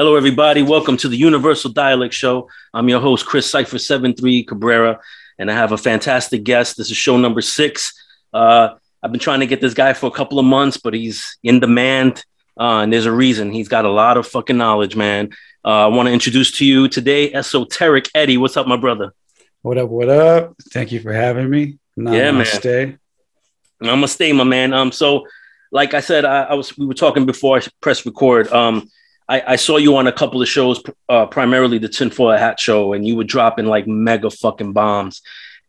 Hello, everybody. Welcome to the Universal Dialect Show. I'm your host, Chris Cipher 73 Cabrera, and I have a fantastic guest. This is show number six. Uh, I've been trying to get this guy for a couple of months, but he's in demand, uh, and there's a reason. He's got a lot of fucking knowledge, man. Uh, I want to introduce to you today Esoteric Eddie. What's up, my brother? What up? What up? Thank you for having me. yeah, man. Stay. I'm gonna stay, my man. Um, so like I said, I, I, was we were talking before I press record. Um, I, I saw you on a couple of shows, uh, primarily the Tinfoil Hat show, and you were dropping like mega fucking bombs.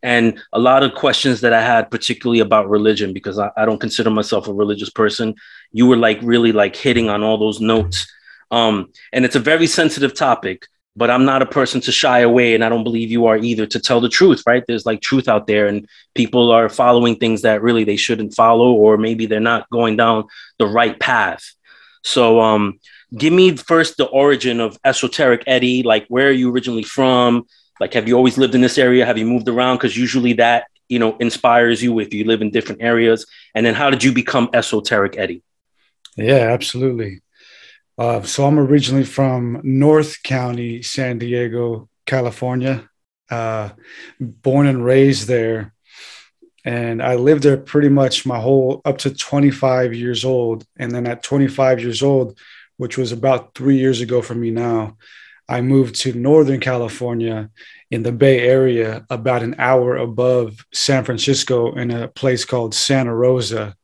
And a lot of questions that I had, particularly about religion, because I, I don't consider myself a religious person. You were like really like hitting on all those notes. Um, and it's a very sensitive topic but I'm not a person to shy away, and I don't believe you are either to tell the truth, right? There's like truth out there, and people are following things that really they shouldn't follow, or maybe they're not going down the right path. So, um, give me first the origin of esoteric Eddie. Like, where are you originally from? Like, have you always lived in this area? Have you moved around? Because usually that you know inspires you if you live in different areas. And then, how did you become esoteric Eddie? Yeah, absolutely. Uh, so I'm originally from North County, San Diego, California. Uh, born and raised there, and I lived there pretty much my whole up to 25 years old. And then at 25 years old, which was about three years ago for me now, I moved to Northern California in the Bay Area, about an hour above San Francisco, in a place called Santa Rosa.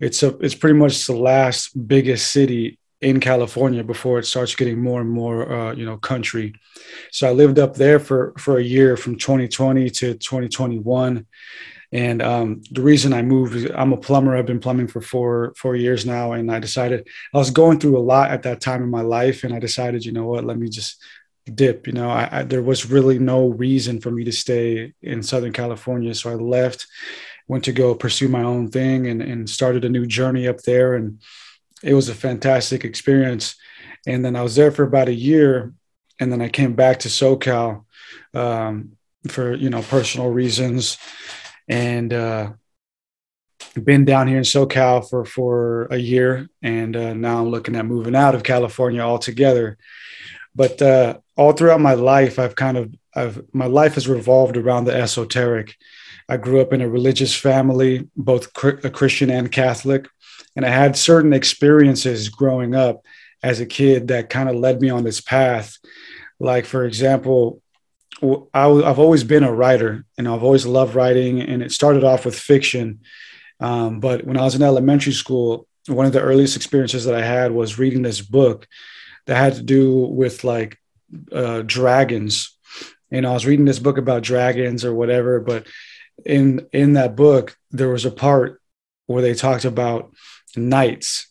It's a it's pretty much the last biggest city in California before it starts getting more and more, uh, you know, country. So I lived up there for for a year from 2020 to 2021. And um, the reason I moved, I'm a plumber. I've been plumbing for four four years now, and I decided I was going through a lot at that time in my life, and I decided, you know what, let me just dip. You know, I, I, there was really no reason for me to stay in Southern California, so I left, went to go pursue my own thing, and and started a new journey up there, and it was a fantastic experience. And then I was there for about a year, and then I came back to SoCal um, for you know personal reasons, and uh, been down here in SoCal for for a year, and uh, now I'm looking at moving out of California altogether. But uh, all throughout my life, I've kind of I've my life has revolved around the esoteric. I grew up in a religious family, both a Christian and Catholic. And I had certain experiences growing up as a kid that kind of led me on this path. Like, for example, I, have always been a writer and I've always loved writing. And it started off with fiction. Um, but when I was in elementary school, one of the earliest experiences that I had was reading this book that had to do with like uh, dragons. And I was reading this book about dragons or whatever. But in in that book, there was a part where they talked about knights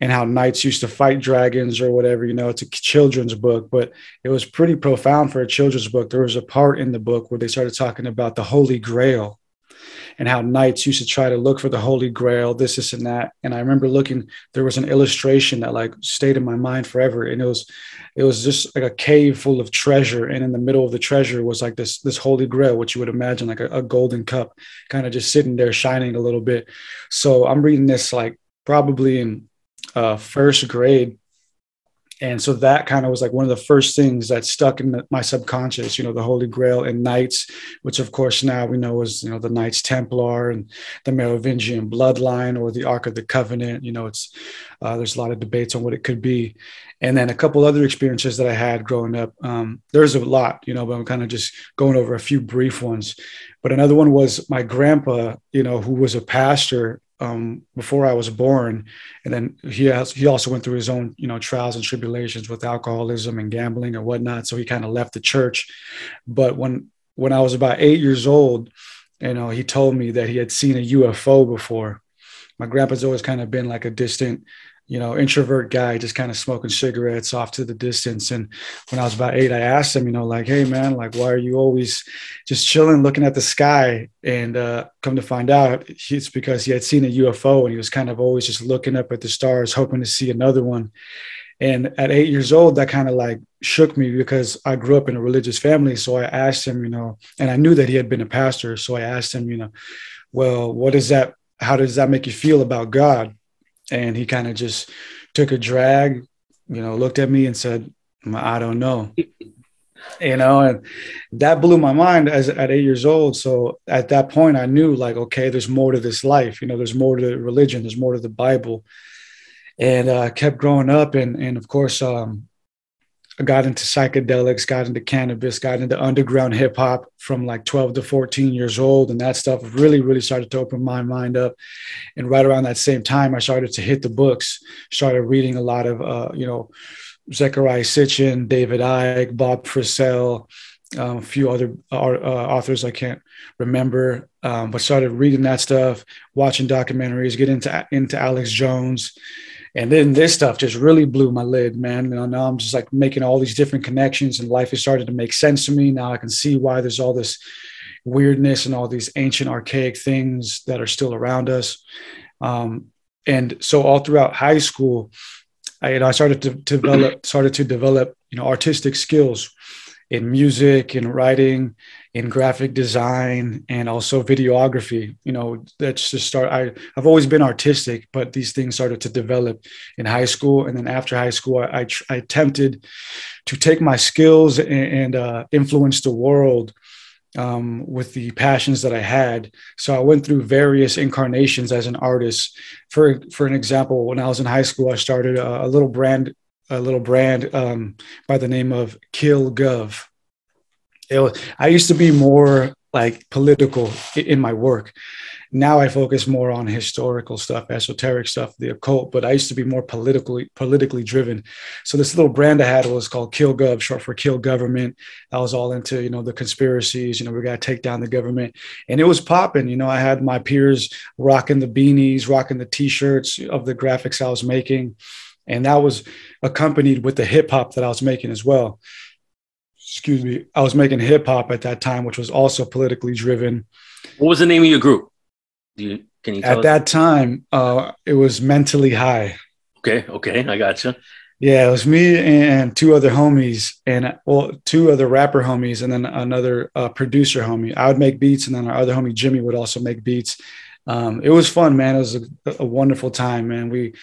and how knights used to fight dragons or whatever. You know, it's a children's book, but it was pretty profound for a children's book. There was a part in the book where they started talking about the Holy Grail and how knights used to try to look for the Holy Grail, this, this, and that. And I remember looking, there was an illustration that like stayed in my mind forever. And it was, it was just like a cave full of treasure. And in the middle of the treasure was like this, this Holy Grail, which you would imagine like a, a golden cup kind of just sitting there shining a little bit. So I'm reading this like probably in uh, first grade. And so that kind of was like one of the first things that stuck in my subconscious, you know, the Holy Grail and Knights, which of course now we know is, you know, the Knights Templar and the Merovingian bloodline or the Ark of the Covenant. You know, it's, uh, there's a lot of debates on what it could be. And then a couple other experiences that I had growing up. Um, there's a lot, you know, but I'm kind of just going over a few brief ones. But another one was my grandpa, you know, who was a pastor um, before I was born, and then he has, he also went through his own you know trials and tribulations with alcoholism and gambling and whatnot. So he kind of left the church. But when when I was about eight years old, you know, he told me that he had seen a UFO before. My grandpa's always kind of been like a distant you know, introvert guy, just kind of smoking cigarettes off to the distance. And when I was about eight, I asked him, you know, like, hey, man, like, why are you always just chilling, looking at the sky? And uh, come to find out, it's because he had seen a UFO and he was kind of always just looking up at the stars, hoping to see another one. And at eight years old, that kind of like shook me because I grew up in a religious family. So I asked him, you know, and I knew that he had been a pastor. So I asked him, you know, well, what does that, how does that make you feel about God? And he kind of just took a drag, you know, looked at me and said, I don't know. you know, and that blew my mind as at eight years old. So at that point, I knew like, okay, there's more to this life. You know, there's more to religion. There's more to the Bible. And uh, kept growing up, and and of course, um, I got into psychedelics, got into cannabis, got into underground hip hop from like 12 to 14 years old. And that stuff really, really started to open my mind up. And right around that same time, I started to hit the books, started reading a lot of, uh, you know, Zecharia Sitchin, David Icke, Bob Frissell, um, a few other uh, authors I can't remember, um, but started reading that stuff, watching documentaries, get into into Alex Jones, and then this stuff just really blew my lid, man. You know, now I'm just like making all these different connections, and life has started to make sense to me. Now I can see why there's all this weirdness and all these ancient, archaic things that are still around us. Um, and so all throughout high school, I, you know, I started to develop, started to develop, you know, artistic skills in music, in writing, in graphic design, and also videography. You know, that's just start. I I've always been artistic, but these things started to develop in high school, and then after high school, I I, I attempted to take my skills and, and uh, influence the world um, with the passions that I had. So I went through various incarnations as an artist. For for an example, when I was in high school, I started a, a little brand a little brand um, by the name of Kill Gov. It was, I used to be more like political in my work. Now I focus more on historical stuff, esoteric stuff, the occult, but I used to be more politically politically driven. So this little brand I had was called Kill Gov, short for Kill Government. I was all into, you know, the conspiracies, you know, we got to take down the government. And it was popping. You know, I had my peers rocking the beanies, rocking the t-shirts of the graphics I was making. And that was accompanied with the hip hop that I was making as well. Excuse me. I was making hip hop at that time, which was also politically driven. What was the name of your group? Do you can you at us? that time? Uh, it was mentally high. Okay, okay, I got you. Yeah, it was me and two other homies, and well, two other rapper homies, and then another uh, producer homie. I would make beats, and then our other homie Jimmy would also make beats. Um, it was fun, man. It was a, a wonderful time, man. We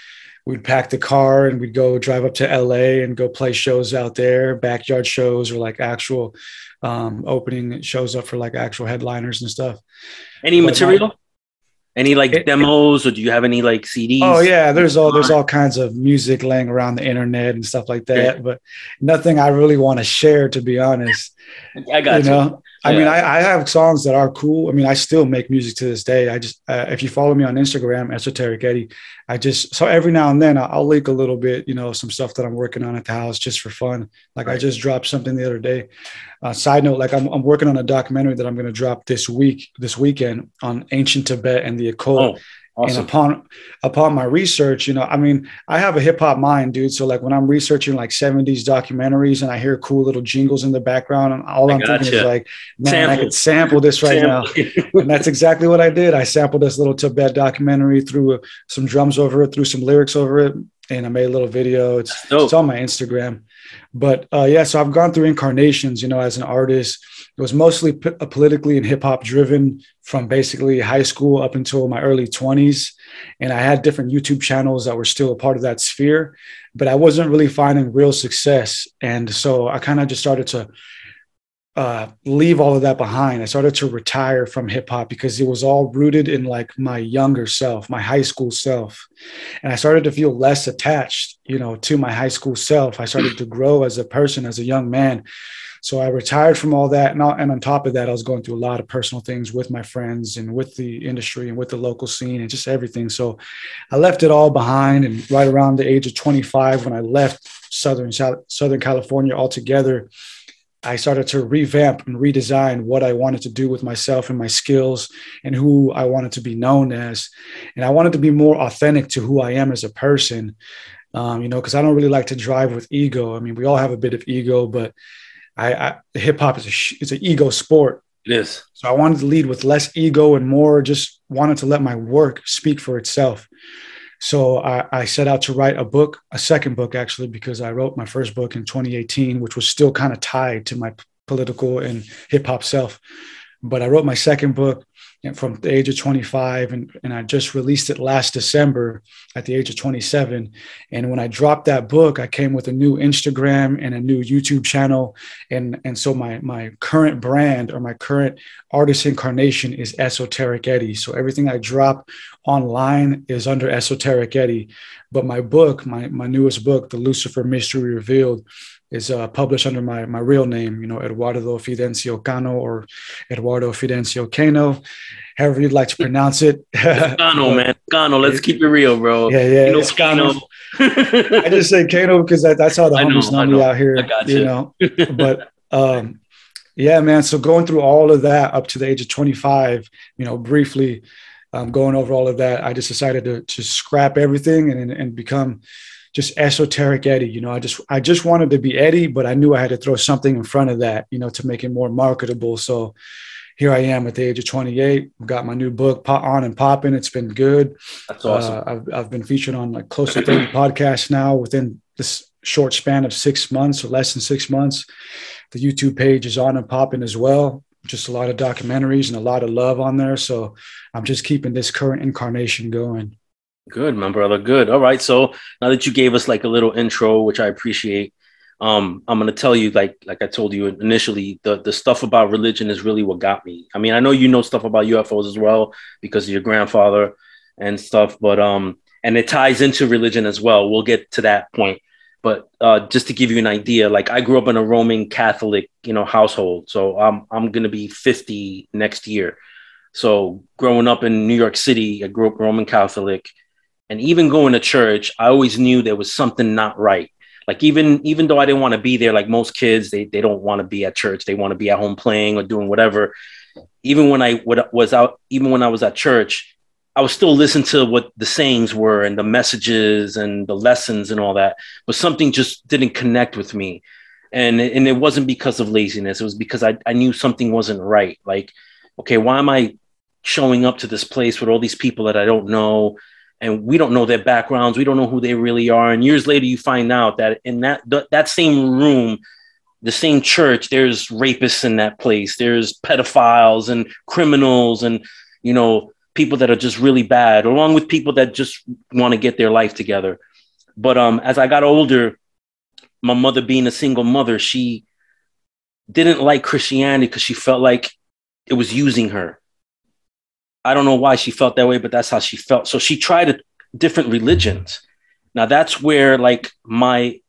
we'd pack the car and we'd go drive up to LA and go play shows out there, backyard shows or like actual um, opening shows up for like actual headliners and stuff. Any but material? My, any like it, demos or do you have any like CDs? Oh yeah, there's all there's all kinds of music laying around the internet and stuff like that, yeah. but nothing I really want to share to be honest. I got you. you. Know? I mean, I, I, have songs that are cool. I mean, I still make music to this day. I just, uh, if you follow me on Instagram, Esoteric Eddie, I just, so every now and then I'll, I'll link a little bit, you know, some stuff that I'm working on at the house just for fun. Like right. I just dropped something the other day. Uh, side note, like I'm, I'm working on a documentary that I'm going to drop this week, this weekend on ancient Tibet and the occult. Oh. Awesome. And upon upon my research, you know, I mean, I have a hip hop mind, dude. So like when I'm researching like 70s documentaries and I hear cool little jingles in the background, and all I am thinking is like, man, sample. I could sample this right sample. now. and that's exactly what I did. I sampled this little Tibet documentary, threw some drums over it, threw some lyrics over it, and I made a little video. It's, it's on my Instagram. But uh, yeah, so I've gone through incarnations, you know, as an artist it was mostly uh, politically and hip hop driven from basically high school up until my early 20s. And I had different YouTube channels that were still a part of that sphere, but I wasn't really finding real success. And so I kind of just started to uh, leave all of that behind. I started to retire from hip hop because it was all rooted in like my younger self, my high school self. And I started to feel less attached, you know, to my high school self. I started to grow as a person, as a young man. So I retired from all that. And, and on top of that, I was going through a lot of personal things with my friends and with the industry and with the local scene and just everything. So I left it all behind. And right around the age of 25, when I left Southern, Southern California altogether, I started to revamp and redesign what I wanted to do with myself and my skills and who I wanted to be known as. And I wanted to be more authentic to who I am as a person, um, you know, because I don't really like to drive with ego. I mean, we all have a bit of ego, but I, I hip hop is a it's an ego sport. It is. So I wanted to lead with less ego and more just wanted to let my work speak for itself. So I, I, set out to write a book, a second book actually, because I wrote my first book in 2018, which was still kind of tied to my political and hip hop self. But I wrote my second book from the age of 25 and, and i just released it last december at the age of 27 and when i dropped that book i came with a new instagram and a new youtube channel. And and so my my current brand or my current artist incarnation is esoteric eddie. So everything i drop online is under esoteric eddie. But my book my my newest book the lucifer mystery revealed is uh, published under my my real name, you know, Eduardo Fidencio Cano or Eduardo Fidencio Cano, however you'd like to pronounce it. Cano, man, Cano. Let's keep it real, bro. Yeah, yeah, you know, Cano. I just say Cano because that, that's how the homies know, know me out here. you. you know, but um, yeah, man. So going through all of that up to the age of 25, you know, briefly um, going over all of that, I just decided to to scrap everything and and become just esoteric Eddie. You know, I just I just wanted to be Eddie, but I knew I had to throw something in front of that, you know, to make it more marketable. So here I am at the age of 28. I've got my new book pop on and popping. It's been good. That's awesome. Uh, I've, I've been featured on like close to 30 podcasts now within this short span of six months or less than six months. The YouTube page is on and popping as well. Just a lot of documentaries and a lot of love on there. So I'm just keeping this current incarnation going. Good, my brother. Good. All right. So now that you gave us like a little intro, which I appreciate, um, I'm gonna tell you, like, like I told you initially, the the stuff about religion is really what got me. I mean, I know you know stuff about UFOs as well because of your grandfather and stuff, but um, and it ties into religion as well. We'll get to that point. But uh, just to give you an idea, like I grew up in a Roman Catholic, you know, household. So I'm I'm gonna be 50 next year. So growing up in New York City, I grew up Roman Catholic and even going to church i always knew there was something not right. Like even even though i didn't want to be there like most kids they, they don't want to be at church. They want to be at home playing or doing whatever. Even when i was out even when i was at church i was still listening to what the sayings were and the messages and the lessons and all that but something just didn't connect with me. And and it wasn't because of laziness. It was because i, I knew something wasn't right. Like okay why am i showing up to this place with all these people that i don't know and we don't know their backgrounds we don't know who they really are and years later you find out that in that th- that same room the same church there's rapists in that place there's pedophiles and criminals and you know people that are just really bad along with people that just want to get their life together. But um as i got older my mother being a single mother she didn't like christianity because she felt like it was using her I don't know why she felt that way, but that's how she felt. So she tried a, different religions. Now that's where like my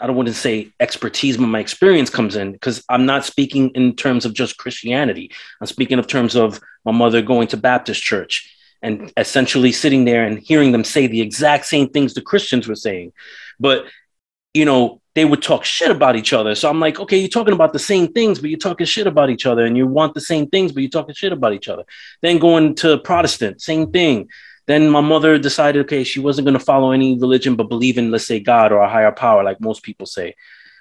I don't want to say expertise, but my experience comes in because I'm not speaking in terms of just Christianity. I'm speaking of terms of my mother going to Baptist church and essentially sitting there and hearing them say the exact same things the Christians were saying. But you know, they would talk shit about each other. So I'm like, okay, you're talking about the same things, but you're talking shit about each other, and you want the same things, but you're talking shit about each other. Then going to Protestant, same thing. Then my mother decided, okay, she wasn't going to follow any religion, but believe in, let's say, God or a higher power, like most people say.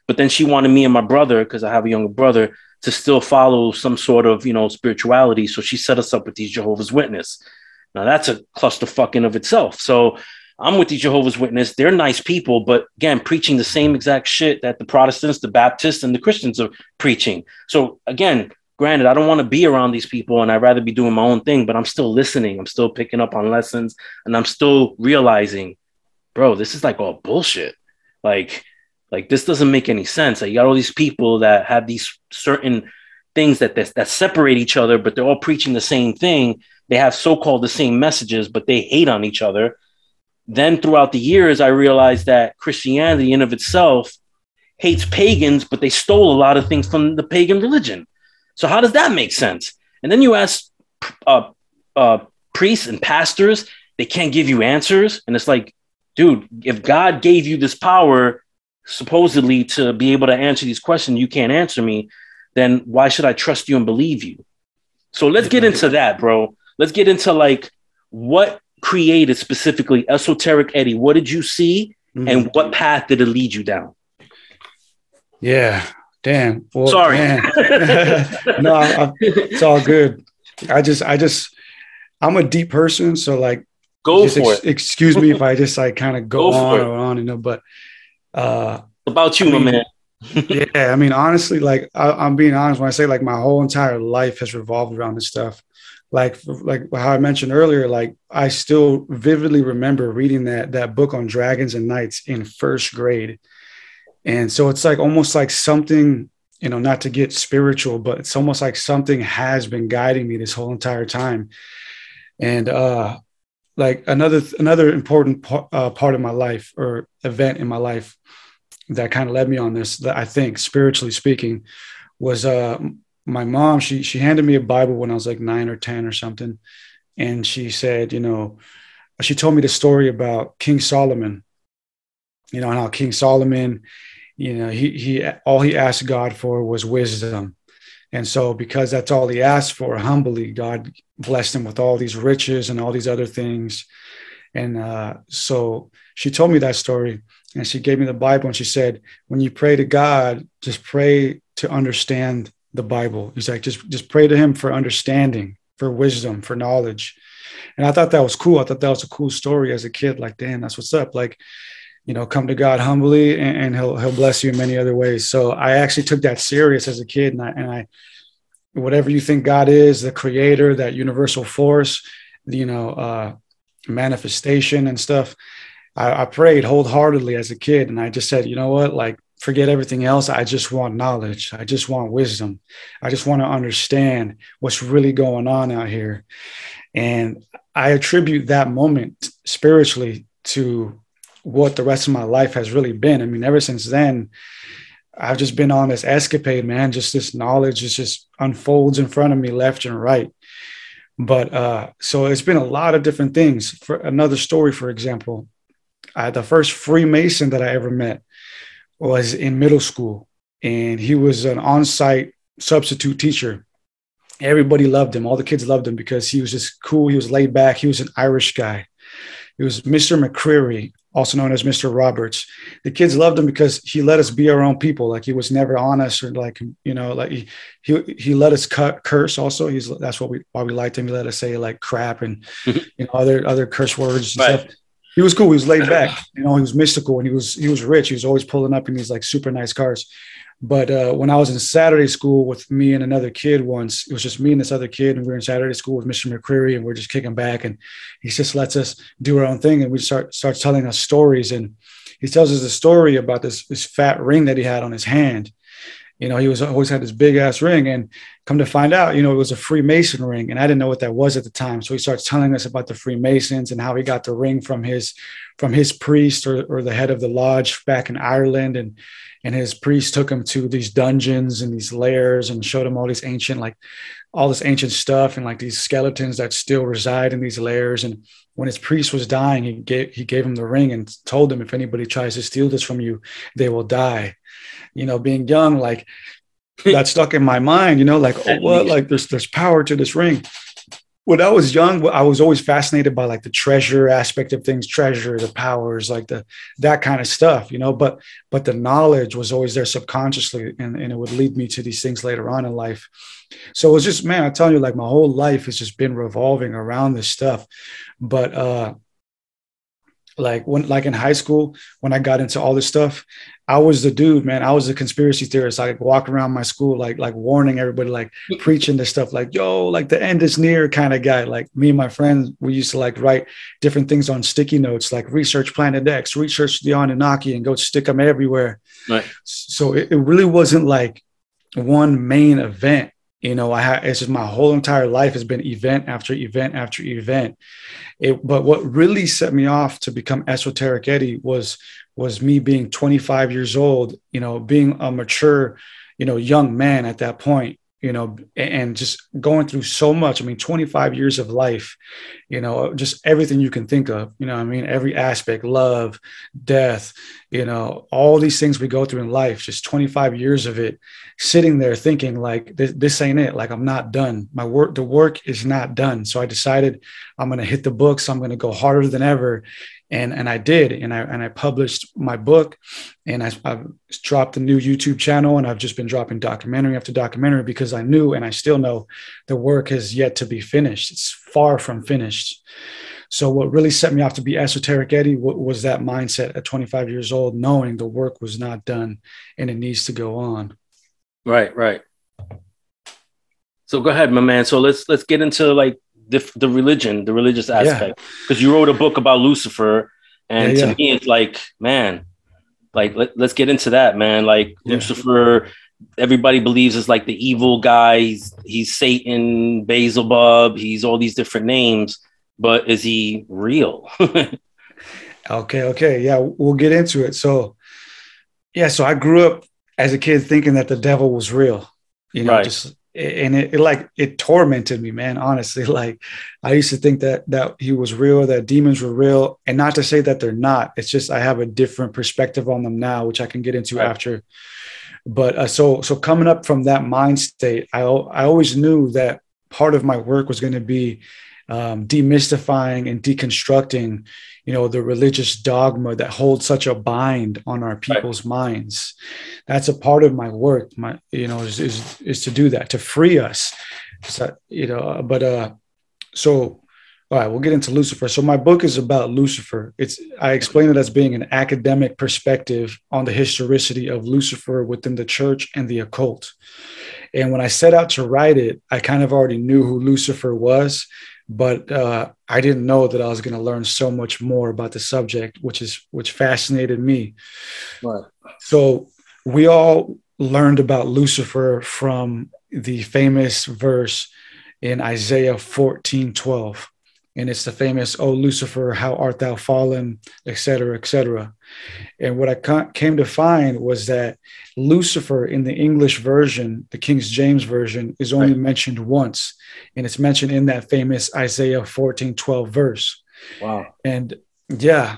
But then she wanted me and my brother, because I have a younger brother, to still follow some sort of, you know, spirituality. So she set us up with these Jehovah's Witness. Now that's a clusterfuck in of itself. So I'm with the Jehovah's Witness. They're nice people, but again, preaching the same exact shit that the Protestants, the Baptists, and the Christians are preaching. So again, granted, I don't want to be around these people and I'd rather be doing my own thing, but I'm still listening. I'm still picking up on lessons and I'm still realizing, bro, this is like all bullshit. Like, like this doesn't make any sense. Like, you got all these people that have these certain things that, that that separate each other, but they're all preaching the same thing. They have so-called the same messages, but they hate on each other then throughout the years, I realized that Christianity in of itself hates pagans, but they stole a lot of things from the pagan religion. So how does that make sense? And then you ask uh, uh, priests and pastors, they can't give you answers. And it's like, dude, if God gave you this power, supposedly to be able to answer these questions, you can't answer me, then why should I trust you and believe you? So let's get into that, bro. Let's get into like what created specifically esoteric Eddie? What did you see, mm-hmm. and what path did it lead you down? Yeah, damn. Well, Sorry. no, I, I, it's all good. I just, I just, I'm a deep person, so like, go for ex- it. Excuse me if I just like kind of go, go on and on, you know. But uh, about you, I mean, my man. yeah, I mean, honestly, like I, I'm being honest when I say like my whole entire life has revolved around this stuff like like how I mentioned earlier, like I still vividly remember reading that that book on dragons and knights in first grade. And so it's like almost like something, you know, not to get spiritual, but it's almost like something has been guiding me this whole entire time. And uh like another another important p- uh, part of my life or event in my life that kind of led me on this that I think spiritually speaking was uh my mom she she handed me a bible when i was like 9 or 10 or something. And she said you know she told me the story about king solomon. You know and how king solomon you know he he all he asked god for was wisdom. And so because that's all he asked for humbly god blessed him with all these riches and all these other things. And uh, so she told me that story and she gave me the bible and she said when you pray to god just pray to understand the Bible. He's like, just just pray to him for understanding, for wisdom, for knowledge. And I thought that was cool. I thought that was a cool story as a kid. Like, damn, that's what's up. Like, you know, come to God humbly and, and he'll he'll bless you in many other ways. So I actually took that serious as a kid. And I and I whatever you think God is, the creator, that universal force, you know, uh manifestation and stuff. I, I prayed wholeheartedly as a kid. And I just said, you know what, like forget everything else. I just want knowledge. I just want wisdom. I just want to understand what's really going on out here. And I attribute that moment spiritually to what the rest of my life has really been. I mean, ever since then, I've just been on this escapade, man. Just this knowledge just just unfolds in front of me left and right. But uh, so it's been a lot of different things. For another story, for example, uh, the first Freemason that I ever met was in middle school, and he was an on-site substitute teacher. Everybody loved him. All the kids loved him because he was just cool. He was laid back. He was an Irish guy. He was Mr. McCreary, also known as Mr. Roberts. The kids loved him because he let us be our own people. Like he was never on us or like, you know, like he, he, he let us cut curse also. He's, that's what we, why we liked him. He let us say like crap and, mm-hmm. you know, other, other curse words and right. stuff he was cool. He was laid back. You know, he was mystical and he was he was rich. He was always pulling up in these like super nice cars. But uh, when I was in Saturday school with me and another kid once, it was just me and this other kid, and we were in Saturday school with Mr. McCreary, and we're just kicking back, and he just lets us do our own thing, and we start starts telling us stories, and he tells us a story about this this fat ring that he had on his hand, you know, he was always had this big ass ring, and come to find out, you know, it was a Freemason ring, and I didn't know what that was at the time. So he starts telling us about the Freemasons and how he got the ring from his from his priest or, or the head of the lodge back in Ireland, and and his priest took him to these dungeons and these lairs and showed him all these ancient like all this ancient stuff and like these skeletons that still reside in these lairs. And when his priest was dying he gave he gave him the ring and told him if anybody tries to steal this from you they will die you know, being young, like that stuck in my mind, you know, like, oh, what? Like there's, there's power to this ring. When I was young, I was always fascinated by like the treasure aspect of things, treasure, the powers, like the, that kind of stuff, you know, but, but the knowledge was always there subconsciously and, and it would lead me to these things later on in life. So it was just, man, I'm telling you, like my whole life has just been revolving around this stuff. But, uh, like when like in high school when i got into all this stuff i was the dude man. I was a conspiracy theorist. I like walk around my school like like warning everybody like preaching this stuff like yo like the end is near kind of guy. Like me and my friends we used to like write different things on sticky notes like research planet x research the anunnaki and go stick them everywhere. Right. So it, it really wasn't like one main event you know? I had it's just my whole entire life has been event after event after event. It, but what really set me off to become esoteric eddie was was me being 25 years old you know being a mature you know young man at that point you know, and just going through so much. I mean, 25 years of life, you know, just everything you can think of, you know, I mean, every aspect, love, death, you know, all these things we go through in life, just 25 years of it, sitting there thinking like, this, this ain't it. Like, I'm not done. My work, the work is not done. So I decided I'm going to hit the books. I'm going to go harder than ever and and I did, and I and I published my book, and I, I dropped a new YouTube channel, and I've just been dropping documentary after documentary because I knew, and I still know, the work has yet to be finished. It's far from finished. So what really set me off to be esoteric Eddie was that mindset at 25 years old, knowing the work was not done and it needs to go on. Right, right. So go ahead, my man. So let's let's get into like the, the religion, the religious aspect, because yeah. you wrote a book about Lucifer, and yeah, to me, it's like, man, like let, let's get into that, man. Like Lucifer, everybody believes is like the evil guy. He's, he's Satan, Beelzebub. He's all these different names, but is he real? okay, okay, yeah, we'll get into it. So, yeah, so I grew up as a kid thinking that the devil was real. You know, right. just and it, it, like it tormented me man honestly. Like i used to think that that he was real that demons were real and not to say that they're not. It's just i have a different perspective on them now which i can get into right. after. But uh, so so coming up from that mind state i i always knew that part of my work was going to be um, demystifying and deconstructing you know the religious dogma that holds such a bind on our people's right. minds. That's a part of my work my you know is, is is to do that to free us. So, you know but uh so all right we'll get into lucifer. So my book is about lucifer. It's i explain it as being an academic perspective on the historicity of lucifer within the church and the occult. And when i set out to write it i kind of already knew who lucifer was but uh, I didn't know that I was going to learn so much more about the subject, which is which fascinated me. Right. So we all learned about Lucifer from the famous verse in Isaiah 14, 12 and it's the famous "Oh Lucifer, how art thou fallen," etc., etc. And what I came to find was that Lucifer in the English version, the King James version, is only right. mentioned once, and it's mentioned in that famous Isaiah 14, 12 verse. Wow. And yeah,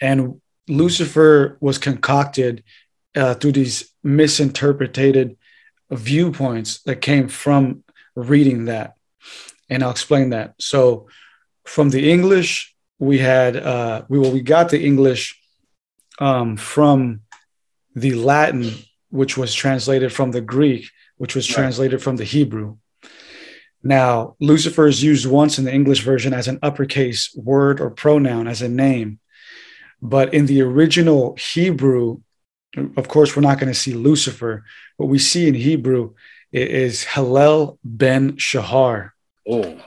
and Lucifer was concocted uh, through these misinterpreted viewpoints that came from reading that and I'll explain that. So, from the English, we had uh, we well we got the English um, from the Latin, which was translated from the Greek, which was translated from the Hebrew. Now, Lucifer is used once in the English version as an uppercase word or pronoun as a name, but in the original Hebrew, of course, we're not going to see Lucifer. What we see in Hebrew is Hillel ben Shahar. Oh.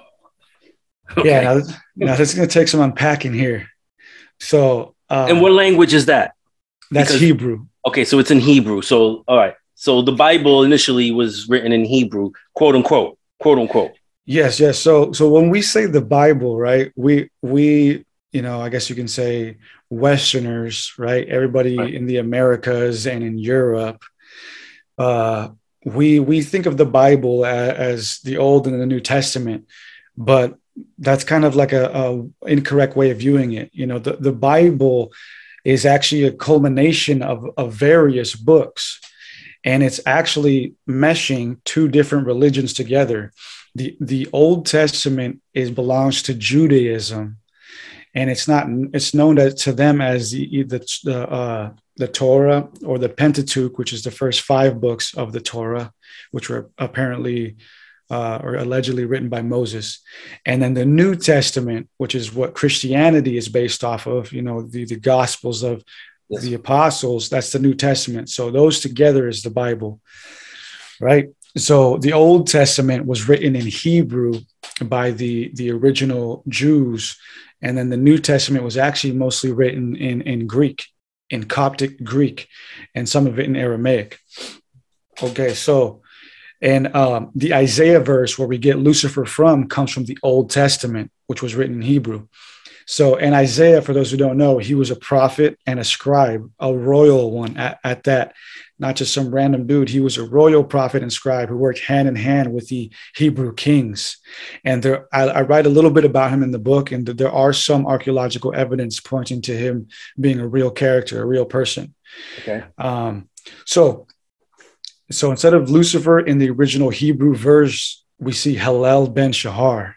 Okay. Yeah, now, now this is going to take some unpacking here. So, uh, and what language is that? That's because, Hebrew. Okay, so it's in Hebrew. So, all right. So the Bible initially was written in Hebrew, quote unquote, quote unquote. Yes, yes. So, so when we say the Bible, right, we we you know, I guess you can say Westerners, right? Everybody right. in the Americas and in Europe, uh, we we think of the Bible as, the Old and the New Testament, but that's kind of like a, a, incorrect way of viewing it. You know, the, the Bible is actually a culmination of, of various books, and it's actually meshing two different religions together. the The Old Testament is belongs to Judaism, and it's not it's known to, to them as the the uh, the Torah or the Pentateuch, which is the first five books of the Torah, which were apparently uh, or allegedly written by Moses, and then the New Testament, which is what Christianity is based off of. You know, the the Gospels of yes. the apostles. That's the New Testament. So those together is the Bible, right? So the Old Testament was written in Hebrew by the the original Jews, and then the New Testament was actually mostly written in in Greek in Coptic Greek and some of it in Aramaic. Okay, so and um, the Isaiah verse where we get Lucifer from comes from the Old Testament, which was written in Hebrew. So, and Isaiah, for those who don't know, he was a prophet and a scribe, a royal one at, at that not just some random dude. He was a royal prophet and scribe who worked hand in hand with the Hebrew kings. And there, I, I, write a little bit about him in the book, and there are some archaeological evidence pointing to him being a real character, a real person. Okay. Um, so, so instead of Lucifer in the original Hebrew verse, we see Hillel ben Shahar.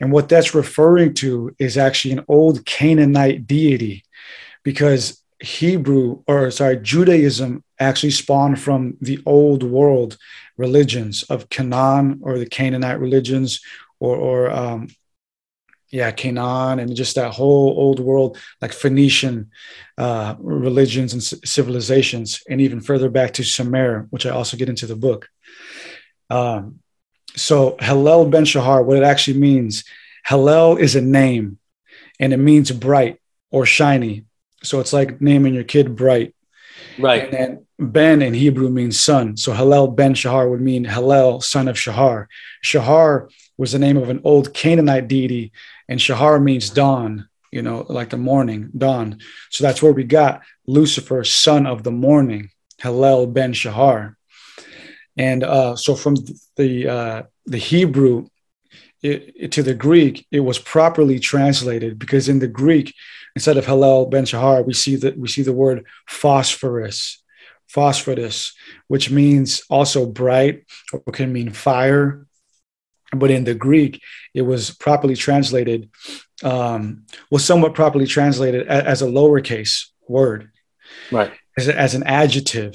And what that's referring to is actually an old Canaanite deity because Hebrew or sorry, Judaism actually spawned from the old world religions of Canaan or the Canaanite religions or, or um, yeah, Canaan and just that whole old world, like Phoenician uh, religions and civilizations, and even further back to Sumer, which I also get into the book. Um, So Hallel Ben Shahar, what it actually means, Hallel is a name and it means bright or shiny. So it's like naming your kid bright. Right. And then Ben in Hebrew means son. So Hallel Ben Shahar would mean Hallel, son of Shahar. Shahar was the name of an old Canaanite deity, and Shahar means dawn, you know, like the morning, dawn. So that's where we got Lucifer, son of the morning, Hallel Ben Shahar. And uh, so from the uh, the Hebrew it, it, to the Greek, it was properly translated because in the Greek, instead of Hallel Ben Shahar, we see that we see the word phosphorus, phosphorus, which means also bright or can mean fire. But in the Greek, it was properly translated, um, was somewhat properly translated as, as a lowercase word, right? As, as an adjective.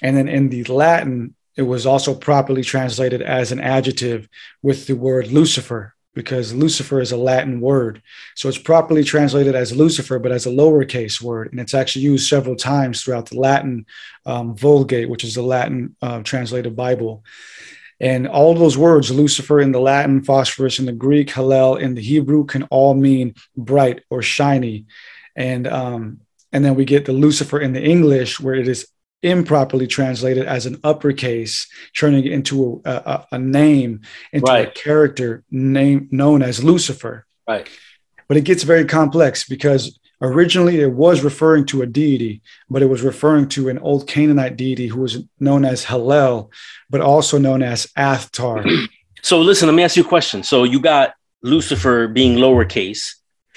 And then in the Latin, it was also properly translated as an adjective with the word Lucifer, because Lucifer is a Latin word. So it's properly translated as Lucifer, but as a lowercase word. And it's actually used several times throughout the Latin um, Vulgate, which is the Latin uh, translated Bible. And all those words, Lucifer in the Latin, phosphorus in the Greek, Hallel in the Hebrew, can all mean bright or shiny. And um, and then we get the Lucifer in the English, where it is improperly translated as an uppercase, turning it into a, a, a name, into right. a character name known as Lucifer. Right. But it gets very complex because originally it was referring to a deity, but it was referring to an old Canaanite deity who was known as Hallel, but also known as Athtar. so listen, let me ask you a question. So you got Lucifer being lowercase,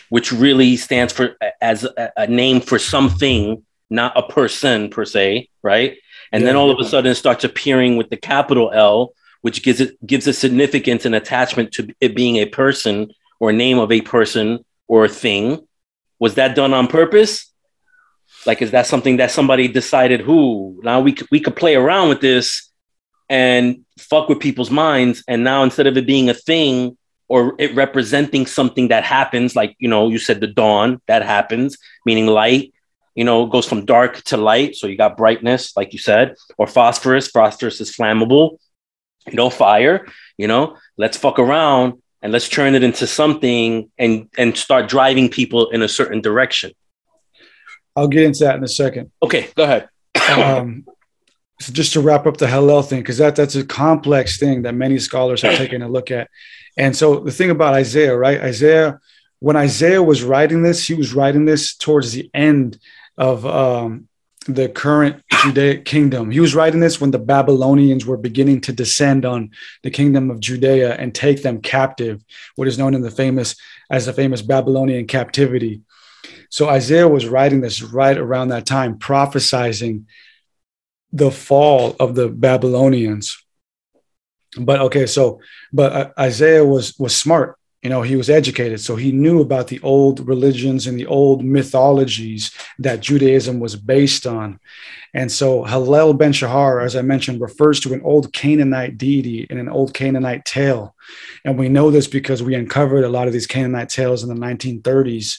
which really stands for as a, a name for something not a person per se, right? And yeah. then all of a sudden it starts appearing with the capital L, which gives it gives a significance and attachment to it being a person or name of a person or a thing. Was that done on purpose? Like, is that something that somebody decided? Who now we we could play around with this and fuck with people's minds, and now instead of it being a thing or it representing something that happens, like you know, you said the dawn that happens, meaning light, you know, it goes from dark to light. So you got brightness, like you said, or phosphorus. Phosphorus is flammable, you know, fire, you know, let's fuck around and let's turn it into something and and start driving people in a certain direction. I'll get into that in a second. Okay, go ahead. um, so just to wrap up the Hallel thing, because that that's a complex thing that many scholars have taken a look at. And so the thing about Isaiah, right? Isaiah, when Isaiah was writing this, he was writing this towards the end of um, the current Judaic kingdom. He was writing this when the Babylonians were beginning to descend on the kingdom of Judea and take them captive, what is known in the famous as the famous Babylonian captivity. So Isaiah was writing this right around that time, prophesizing the fall of the Babylonians. But okay, so but uh, Isaiah was was smart you know he was educated. So he knew about the old religions and the old mythologies that judaism was based on. And so hallel ben shahar as i mentioned refers to an old canaanite deity in an old canaanite tale. And we know this because we uncovered a lot of these canaanite tales in the 1930s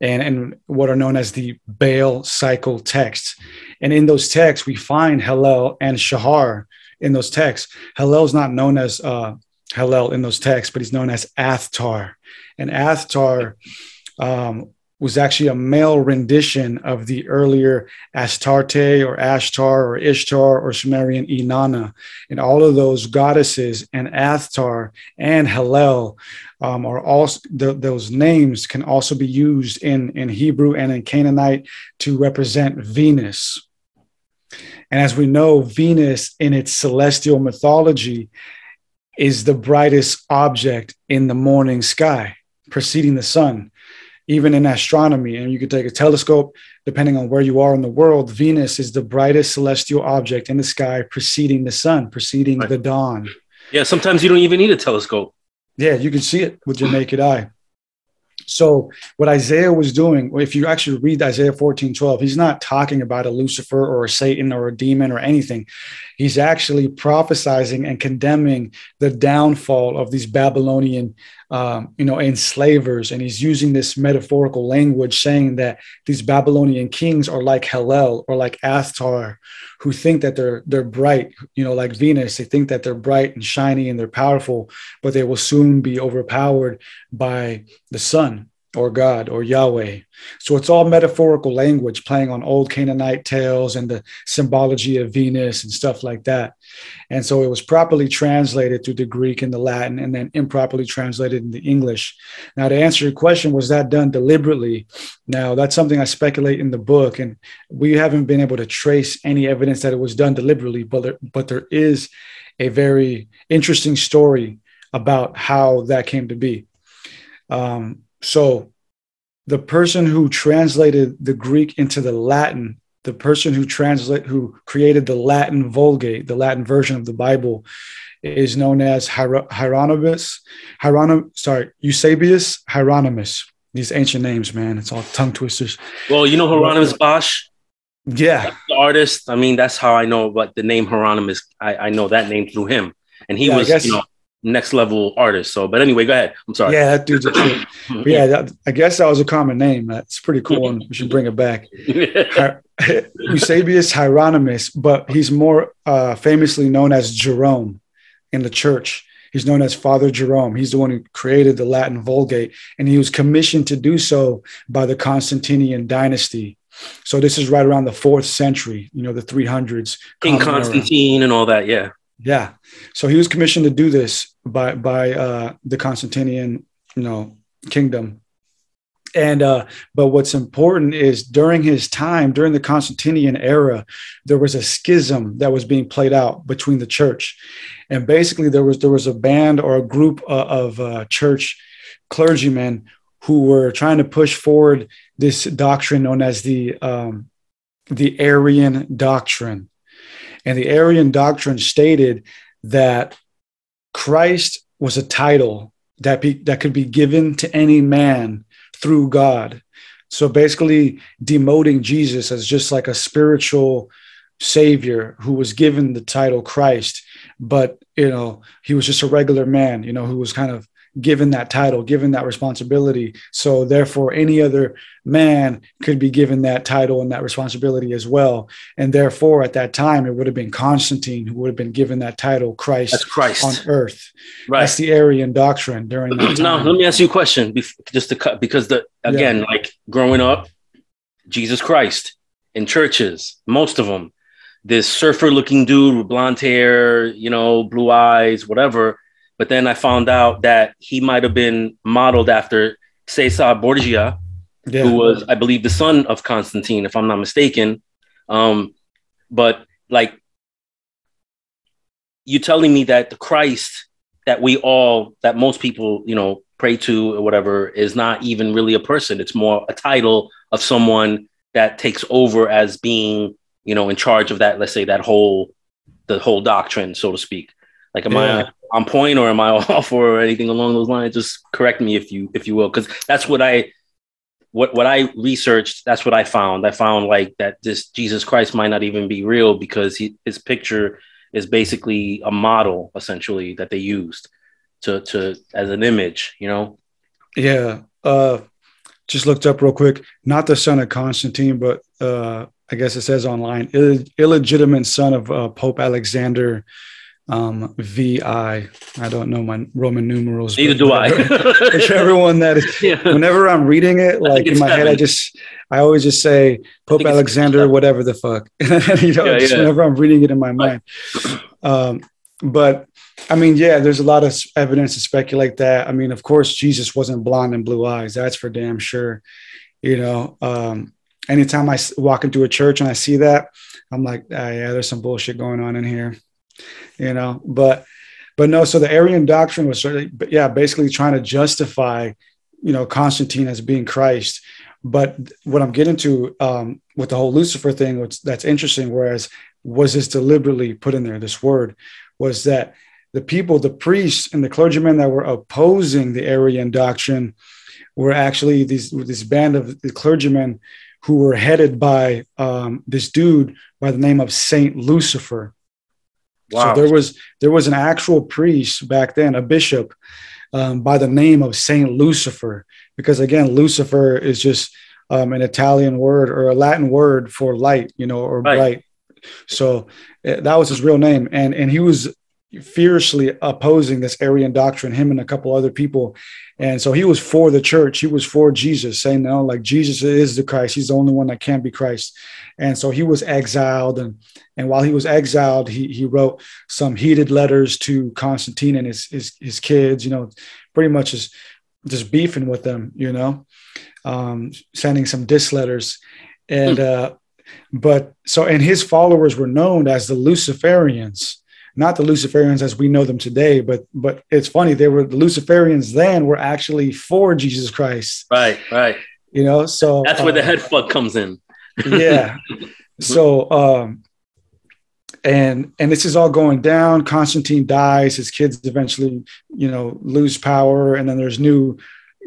and, and what are known as the baal cycle texts. And in those texts we find hallel and shahar in those texts. Hallel is not known as uh, Hallel in those texts, but he's known as Athtar. And Athtar um, was actually a male rendition of the earlier Astarte or Ashtar or Ishtar or Sumerian Inanna. And all of those goddesses and Athtar and Hallel um, are also the, those names can also be used in, in Hebrew and in Canaanite to represent Venus. And as we know, Venus in its celestial mythology is the brightest object in the morning sky, preceding the sun. Even in astronomy, and you could take a telescope, depending on where you are in the world, Venus is the brightest celestial object in the sky, preceding the sun, preceding right. the dawn. Yeah, sometimes you don't even need a telescope. Yeah, you can see it with your naked eye. So what Isaiah was doing, if you actually read Isaiah 14, 12, he's not talking about a Lucifer or a Satan or a demon or anything. He's actually prophesizing and condemning the downfall of these Babylonian um, you know, enslavers. And he's using this metaphorical language saying that these Babylonian kings are like Hellel or like Athtar, who think that they're they're bright, you know, like Venus. They think that they're bright and shiny and they're powerful, but they will soon be overpowered by the sun or God or Yahweh. So it's all metaphorical language playing on old Canaanite tales and the symbology of Venus and stuff like that. And so it was properly translated through the Greek and the Latin and then improperly translated into English. Now, to answer your question, was that done deliberately? Now, that's something I speculate in the book, and we haven't been able to trace any evidence that it was done deliberately, but there, but there is a very interesting story about how that came to be. Um, so the person who translated the Greek into the Latin, the person who translate who created the Latin Vulgate, the Latin version of the Bible, is known as Hier- Hieronymus, Hieronym, sorry, Eusebius Hieronymus. These ancient names, man, it's all tongue twisters. Well, you know Hieronymus Bosch. Yeah, the artist. I mean, that's how I know about the name Hieronymus. I, I know that name through him, and he Yeah, was, you know, next level artist. So, but anyway, go ahead. I'm sorry. yeah, that dude's a trip. Yeah, that, I guess that was a common name. That's pretty cool, and we should bring it back. Hi- Eusebius Hieronymus, but he's more uh, famously known as Jerome in the church. He's known as Father Jerome. He's the one who created the Latin Vulgate, and he was commissioned to do so by the Constantinian dynasty. So this is right around the fourth century, you know, the 300s. King common era. Constantine and all that. Yeah. Yeah. So he was commissioned to do this by by uh, the Constantinian, you know, kingdom. And uh, but what's important is during his time, during the Constantinian era, there was a schism that was being played out between the church, and basically there was there was a band or a group of, of uh, church clergymen who were trying to push forward this doctrine known as the um, the Arian doctrine. And the Arian doctrine stated that Christ was a title that be, that could be given to any man through God. So basically, demoting Jesus as just like a spiritual savior who was given the title Christ, but you know he was just a regular man, you know, who was kind of given that title, given that responsibility. So therefore, any other man could be given that title and that responsibility as well. And therefore, at that time, it would have been Constantine who would have been given that title, Christ That's Christ. on earth. right. That's the Arian doctrine during that now time. let me ask you a question just to cut because the again like growing up jesus christ in churches most of them this surfer looking dude with blonde hair you know blue eyes whatever but then i found out that he might have been modeled after cesar borgia yeah. who was i believe the son of constantine if i'm not mistaken um but like you telling me that the christ that we all that most people you know pray to or whatever is not even really a person it's more a title of someone that takes over as being you know in charge of that let's say that whole the whole doctrine so to speak like am Yeah. i on point or am i off or anything along those lines just correct me if you if you will because that's what i what what i researched that's what i found i found like that this jesus christ might not even be real because he, his picture is basically a model essentially that they used to to as an image you know Yeah. Uh, just looked up real quick. Not the son of Constantine, but uh, I guess it says online, Ill- illegitimate son of uh, Pope Alexander um, VI. I don't know my Roman numerals. neither do i whatever. Whichever one that is. yeah. Whenever I'm reading it, like in it's my head, I just, I always just say Pope Alexander, whatever the fuck. you know, Yeah, yeah. whenever I'm reading it in my mind. Um, but I mean, yeah, there's a lot of evidence to speculate that. I mean, of course, Jesus wasn't blonde and blue eyes. That's for damn sure. You know, um, anytime I walk into a church and I see that, I'm like, ah, yeah, there's some bullshit going on in here. You know, but but no. So the Arian doctrine was yeah, basically trying to justify, you know, Constantine as being Christ. But what I'm getting to um, with the whole Lucifer thing, which that's interesting. Whereas was this deliberately put in there? This word was that the people, the priests and the clergymen that were opposing the Arian doctrine were actually these this band of the clergymen who were headed by um, this dude by the name of Saint Lucifer. Wow So there was there was an actual priest back then, a bishop um, by the name of Saint Lucifer, because again, Lucifer is just um, an Italian word or a Latin word for light, you know, or right. bright. So uh, that was his real name, and and he was fiercely opposing this Arian doctrine. Him and a couple other people, and so he was for the church. He was for Jesus, saying, "No, like Jesus is the Christ. He's the only one that can be Christ." And so he was exiled, and and while he was exiled, he he wrote some heated letters to Constantine and his his, his kids. You know, pretty much just just beefing with them. You know, um, sending some diss letters, and. Hmm. uh but so, and his followers were known as the Luciferians, not the Luciferians as we know them today. But but it's funny they were the Luciferians then were actually for Jesus Christ. Right, right. You know, so that's where uh, the head fuck comes in. yeah. So um and and this is all going down constantine dies his kids eventually you know lose power and then there's new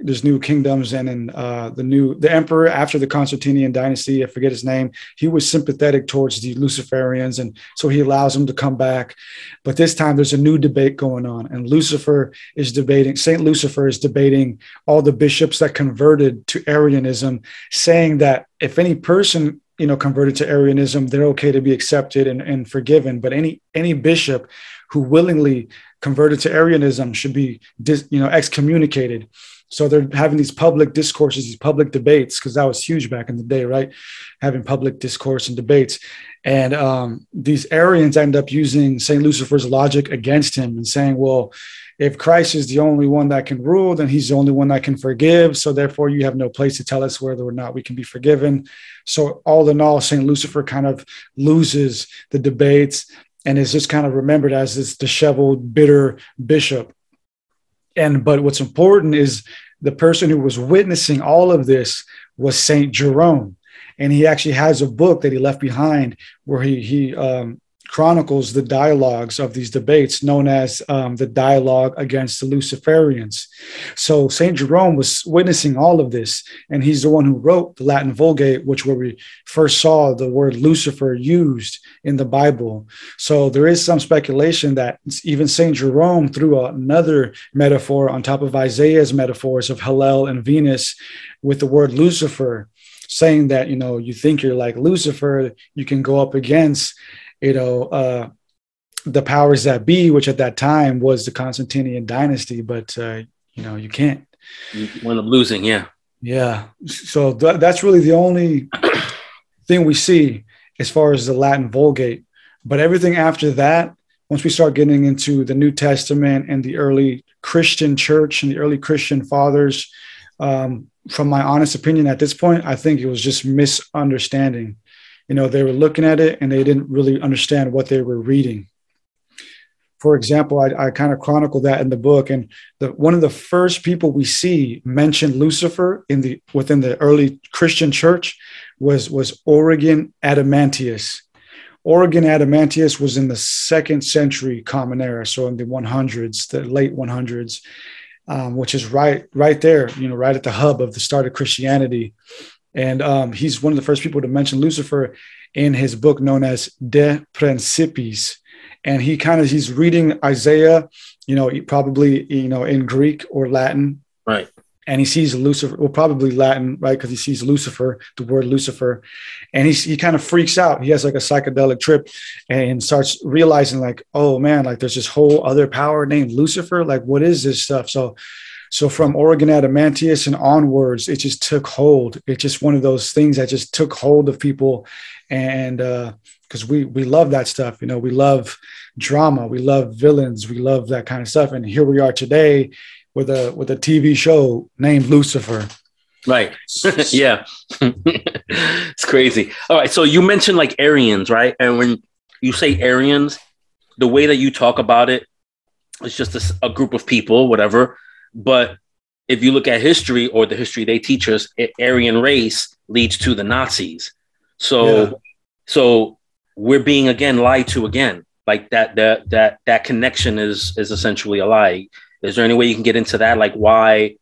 there's new kingdoms and in uh, the new the emperor after the constantinian dynasty i forget his name he was sympathetic towards the luciferians and so he allows them to come back. But this time there's a new debate going on and lucifer is debating saint lucifer is debating all the bishops that converted to arianism saying that if any person you know converted to arianism they're okay to be accepted and, and forgiven. But any any bishop who willingly converted to arianism should be you know excommunicated so they're having these public discourses, these public debates, because that was huge back in the day, right? Having public discourse and debates. And um, these Arians end up using St. Lucifer's logic against him and saying, well, if Christ is the only one that can rule, then he's the only one that can forgive. So therefore, you have no place to tell us whether or not we can be forgiven. So all in all, St. Lucifer kind of loses the debates and is just kind of remembered as this disheveled, bitter bishop and but what's important is the person who was witnessing all of this was Saint Jerome, and he actually has a book that he left behind where he he um, chronicles the dialogues of these debates known as um, the dialogue against the luciferians. So saint jerome was witnessing all of this and he's the one who wrote the latin vulgate which where we first saw the word lucifer used in the bible. So there is some speculation that even saint jerome threw another metaphor on top of isaiah's metaphors of hallel and venus with the word lucifer saying that you know you think you're like lucifer you can go up against you know, uh, the powers that be, which at that time was the Constantinian dynasty, but uh, you know, you can't. You end up losing, yeah. Yeah. So th- that's really the only thing we see as far as the Latin Vulgate. But everything after that, once we start getting into the New Testament and the early Christian church and the early Christian fathers, um, from my honest opinion at this point, I think it was just misunderstanding you know they were looking at it and they didn't really understand what they were reading. For example i, I kind of chronicle that in the book and the, one of the first people we see mention lucifer in the within the early christian church was was origen adamantius. Origen adamantius was in the second century common era so in the 100s the late 100s um, which is right right there you know right at the hub of the start of christianity and um, he's one of the first people to mention Lucifer in his book known as De Principiis. And he kind of he's reading Isaiah, you know, probably you know in Greek or Latin, right? And he sees Lucifer, well, probably Latin, right? Because he sees Lucifer, the word Lucifer, and he's, he kind of freaks out. He has like a psychedelic trip and starts realizing, like, oh man, like there's this whole other power named Lucifer. Like, what is this stuff? So so from Origen Adamantius and onwards, it just took hold. It's just one of those things that just took hold of people, and because uh, we we love that stuff, you know, we love drama, we love villains, we love that kind of stuff, and here we are today with a with a TV show named Lucifer. Right. yeah. it's crazy. All right. So you mentioned like Arians, right? And when you say Arians, the way that you talk about it, it's just a, a group of people, whatever, but if you look at history or the history they teach us, Aryan race leads to the Nazis. So, yeah. so we're being again lied to again. Like that, that, that, that connection is is essentially a lie. Is there any way you can get into that? Like why,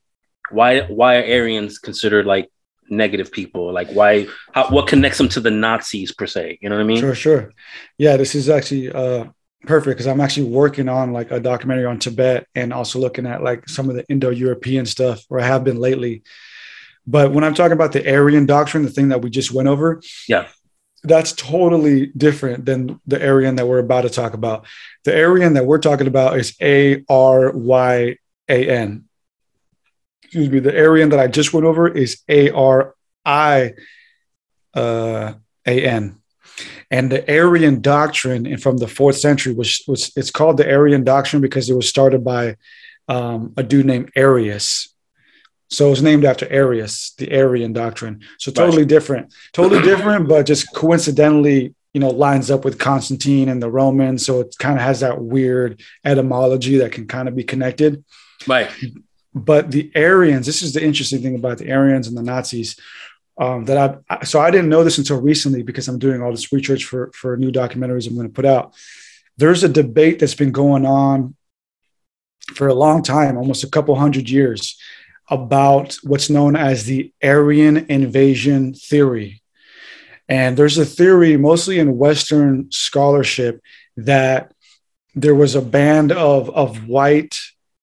why, why are Aryans considered like negative people? Like why, how, what connects them to the Nazis per se? You know what I mean? Sure, sure. Yeah, this is actually uh, perfect because I'm actually working on like a documentary on Tibet and also looking at like some of the Indo-European stuff, where I have been lately. But when I'm talking about the Aryan doctrine, the thing that we just went over, yeah, that's totally different than the Aryan that we're about to talk about. The Aryan that we're talking about is A R Y A N. Excuse me. The Aryan that I just went over is A R I uh, A N. And the Arian doctrine and from the fourth century was, was it's called the Arian doctrine because it was started by um, a dude named Arius. So it was named after Arius, the Arian doctrine. So totally right. different, totally different, but just coincidentally, you know, lines up with Constantine and the Romans. So it kind of has that weird etymology that can kind of be connected. Right. But the Arians, this is the interesting thing about the Arians and the Nazis. Um, that I so I didn't know this until recently because I'm doing all this research for for new documentaries I'm going to put out. There's a debate that's been going on for a long time, almost a couple hundred years, about what's known as the Aryan invasion theory. And there's a theory, mostly in Western scholarship, that there was a band of, of white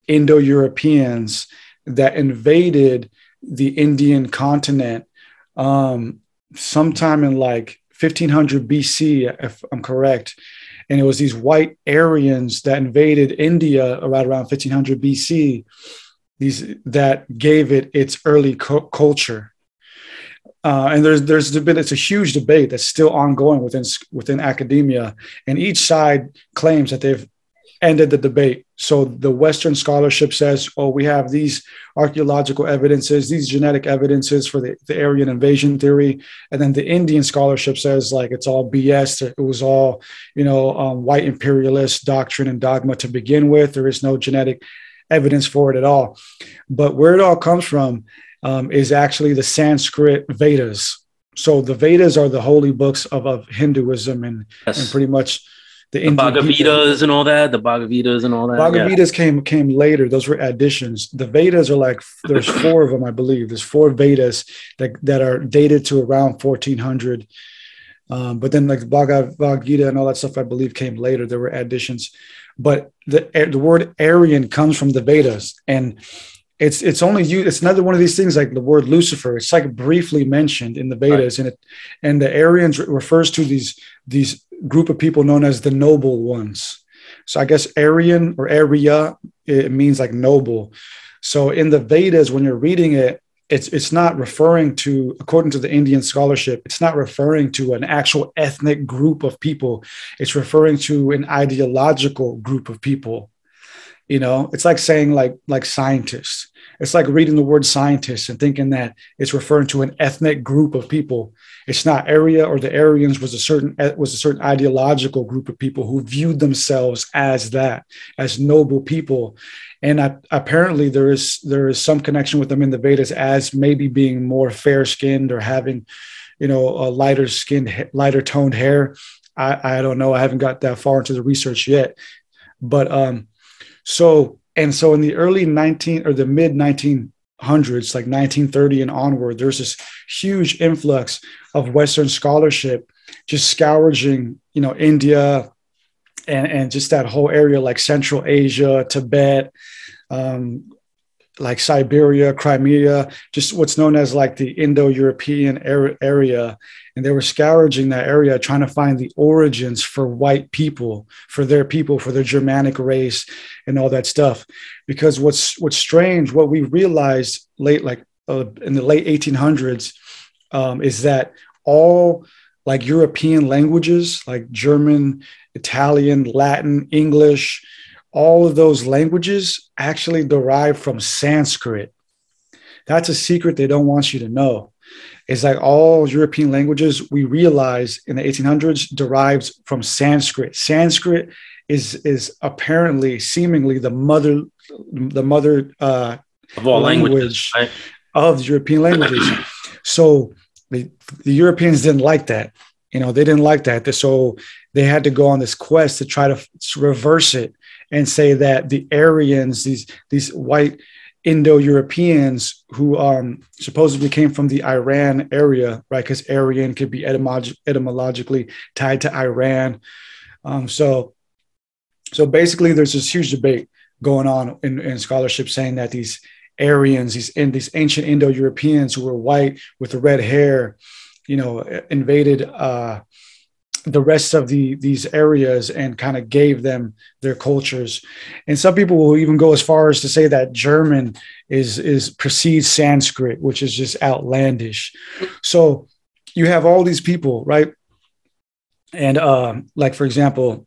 Indo Europeans that invaded the Indian continent um, sometime in like 1500 BC, if I'm correct. And it was these white Aryans that invaded India around around 1500 BC these that gave it its early culture. Uh, and there's there's been it's a huge debate that's still ongoing within within academia, and each side claims that they've ended the debate. So the Western scholarship says, "Oh, we have these archaeological evidences, these genetic evidences for the, the Aryan invasion theory," and then the Indian scholarship says, "Like it's all BS. It was all, you know, um, white imperialist doctrine and dogma to begin with. There is no genetic evidence for it at all. But where it all comes from um, is actually the Sanskrit Vedas. So the Vedas are the holy books of, of Hinduism and, yes. and pretty much the, the and all that. The Bhagavadas and all that. Bhagavadas yeah. came came later. Those were additions. The Vedas are like there's four of them, I believe. There's four Vedas that that are dated to around 1400. Um, but then like Bhagavad Gita and all that stuff, I believe, came later. There were additions but the the word Aryan comes from the Vedas, and it's it's only you. It's another one of these things like the word Lucifer. It's like briefly mentioned in the Vedas, right. and it and the Aryans refers to these these group of people known as the noble ones. So I guess Aryan or Arya it means like noble. So in the Vedas, when you're reading it, it's it's not referring to according to the indian scholarship it's not referring to an actual ethnic group of people it's referring to an ideological group of people you know it's like saying like like scientists it's like reading the word scientists and thinking that it's referring to an ethnic group of people it's not Arya or the aryans was a certain was a certain ideological group of people who viewed themselves as that as noble people and I, apparently there is there is some connection with them in the Vedas as maybe being more fair skinned or having, you know, a lighter skinned, lighter toned hair. I, I don't know. I haven't got that far into the research yet, but um, so and so in the early 19 or the mid 1900s, like 1930 and onward, there's this huge influx of Western scholarship just scourging, you know, India, and, and just that whole area like Central Asia, Tibet, um, like Siberia, Crimea, just what's known as like the Indo-European area. And they were scourging that area, trying to find the origins for white people, for their people, for their Germanic race, and all that stuff. Because what's what's strange, what we realized late, like uh, in the late 1800s, um, is that all like European languages, like German, Italian, Latin, English, all of those languages actually derive from Sanskrit. That's a secret they don't want you to know. It's like all European languages we realize in the 1800s derives from Sanskrit. Sanskrit is is apparently seemingly the mother the mother uh, of all language languages right? of European languages. so the, the Europeans didn't like that. You know, they didn't like that. So they had to go on this quest to try to reverse it and say that the Aryans, these these white Indo-Europeans who um, supposedly came from the Iran area, right? Because Aryan could be etymolog- etymologically tied to Iran. Um, so So basically, there's this huge debate going on in, in scholarship saying that these Aryans, these in these ancient Indo-Europeans who were white with red hair, you know, invaded uh, the rest of the these areas and kind of gave them their cultures. And some people will even go as far as to say that German is is precedes Sanskrit, which is just outlandish. So you have all these people, right? And um, like for example,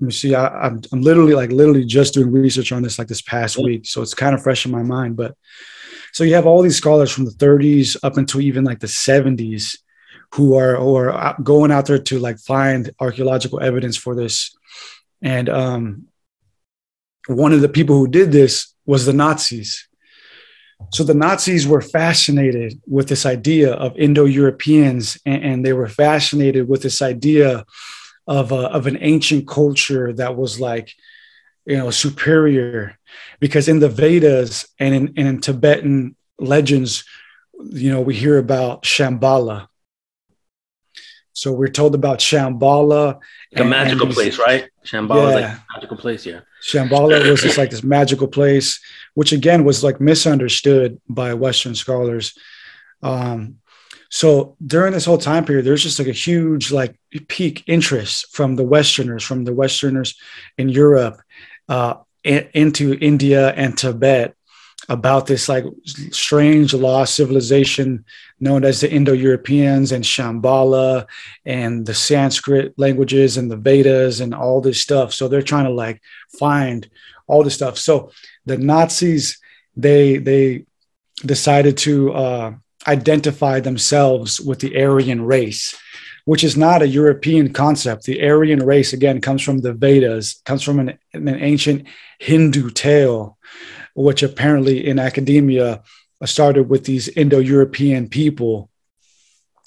let me see. I, am I'm, I'm literally like literally just doing research on this like this past week, so it's kind of fresh in my mind. But so you have all these scholars from the 30s up until even like the 70s who are who are going out there to like find archaeological evidence for this. And um, one of the people who did this was the Nazis. So the Nazis were fascinated with this idea of Indo-Europeans, and, and they were fascinated with this idea of, a, of an ancient culture that was like, you know, superior. Because in the Vedas and in, and in Tibetan legends, you know, we hear about Shambhala. So we're told about Shambhala. a magical place, right? Shambhala yeah. is like a magical place, yeah. Shambhala was just like this magical place, which again was like misunderstood by Western scholars. Um, so during this whole time period, there's just like a huge like peak interest from the Westerners, from the Westerners in Europe, uh, in, into India and Tibet about this like strange lost civilization known as the Indo-Europeans and Shambhala and the Sanskrit languages and the Vedas and all this stuff. So they're trying to like find all this stuff. So the Nazis they they decided to uh, identify themselves with the Aryan race, which is not a European concept. The Aryan race, again, comes from the Vedas, comes from an, an ancient Hindu tale, which apparently in academia started with these Indo European people.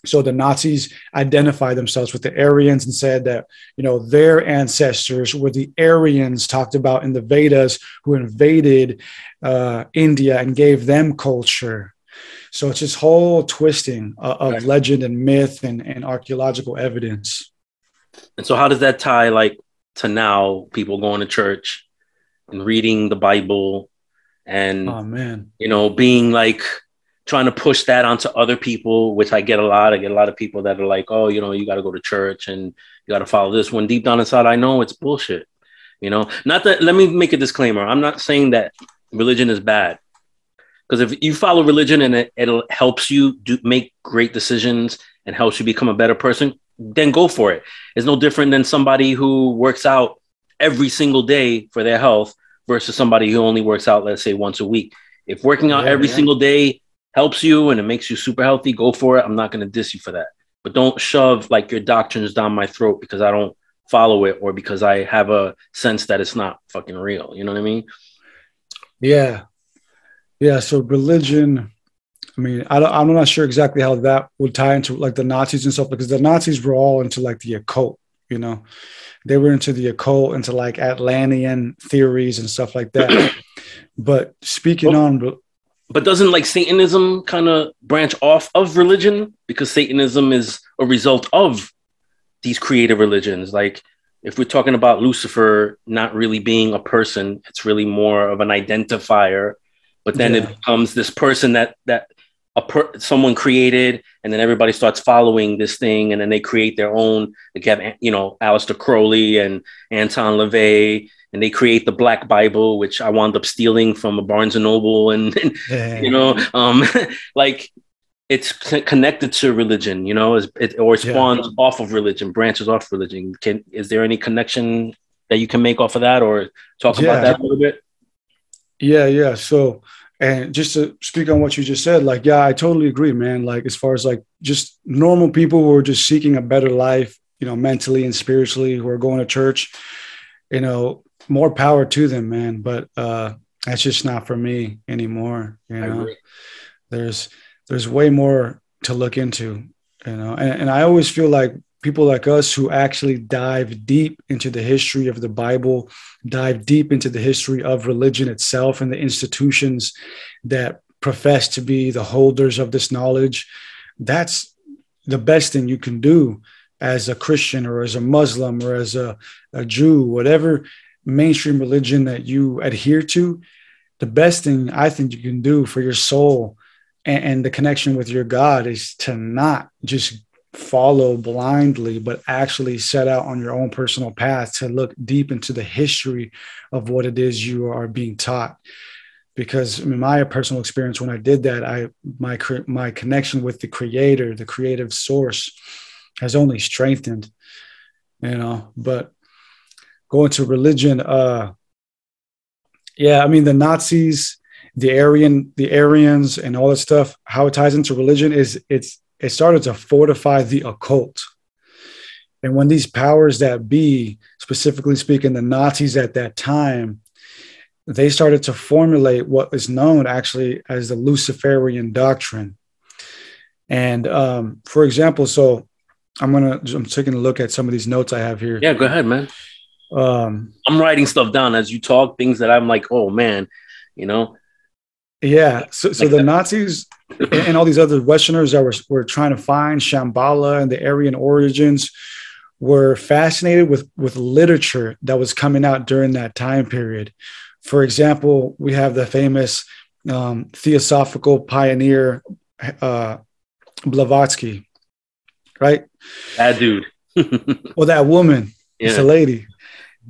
So the Nazis identified themselves with the Aryans and said that, you know, their ancestors were the Aryans talked about in the Vedas who invaded uh, India and gave them culture. So it's this whole twisting of, legend and myth and, and archaeological evidence. And so, how does that tie like to now people going to church and reading the Bible and oh man, you know, being like trying to push that onto other people, which I get a lot. I get a lot of people that are like, oh, you know, you got to go to church and you got to follow this. When deep down inside, I know it's bullshit. You know, not that. Let me make a disclaimer. I'm not saying that religion is bad. Because if you follow religion and it, it helps you do make great decisions and helps you become a better person, then go for it. It's no different than somebody who works out every single day for their health versus somebody who only works out, let's say, once a week. If working out yeah, every yeah. single day helps you and it makes you super healthy, go for it. I'm not going to diss you for that. But don't shove like your doctrines down my throat because I don't follow it or because I have a sense that it's not fucking real. You know what I mean? Yeah. Yeah, so religion. I mean, I am not sure exactly how that would tie into like the Nazis and stuff because the Nazis were all into like the occult, you know, they were into the occult, into like Atlantean theories and stuff like that. but speaking well, on, but doesn't like Satanism kind of branch off of religion because Satanism is a result of these creative religions? Like, if we're talking about Lucifer not really being a person, it's really more of an identifier but then yeah. it becomes this person that that a per, someone created and then everybody starts following this thing and then they create their own like have you know Aleister Crowley and Anton LaVey and they create the Black Bible which I wound up stealing from a Barnes and Noble and, and yeah. you know um like it's connected to religion you know it, or it spawns yeah. off of religion branches off religion can is there any connection that you can make off of that or talk about that a little bit yeah, yeah. So, and just to speak on what you just said, like, yeah, I totally agree, man. Like, as far as like just normal people who are just seeking a better life, you know, mentally and spiritually, who are going to church, you know, more power to them, man. But uh that's just not for me anymore. You know, there's there's way more to look into, you know, and, and I always feel like people like us who actually dive deep into the history of the Bible, dive deep into the history of religion itself and the institutions that profess to be the holders of this knowledge. That's the best thing you can do as a Christian or as a Muslim or as a, a Jew, whatever mainstream religion that you adhere to, the best thing I think you can do for your soul and, and the connection with your God is to not just follow blindly, but actually set out on your own personal path to look deep into the history of what it is you are being taught. Because in my personal experience, when I did that, I my my connection with the Creator, the creative source, has only strengthened. You know, but going to religion, uh, yeah, I mean the Nazis, the Aryan, the Aryans, and all that stuff. How it ties into religion is it's it started to fortify the occult. And when these powers that be, specifically speaking, the Nazis at that time, they started to formulate what is known actually as the Luciferian doctrine. And um, for example, so I'm gonna I'm taking a look at some of these notes I have here. Yeah, go ahead, man. Um, I'm writing stuff down as you talk, things that I'm like, oh man, you know. Yeah. So, so like the that. Nazis and all these other Westerners that were, were trying to find Shambhala and the Aryan origins were fascinated with, with literature that was coming out during that time period. For example, we have the famous um, theosophical pioneer uh, Blavatsky, right? That dude. well, that woman. Yeah. It's a lady.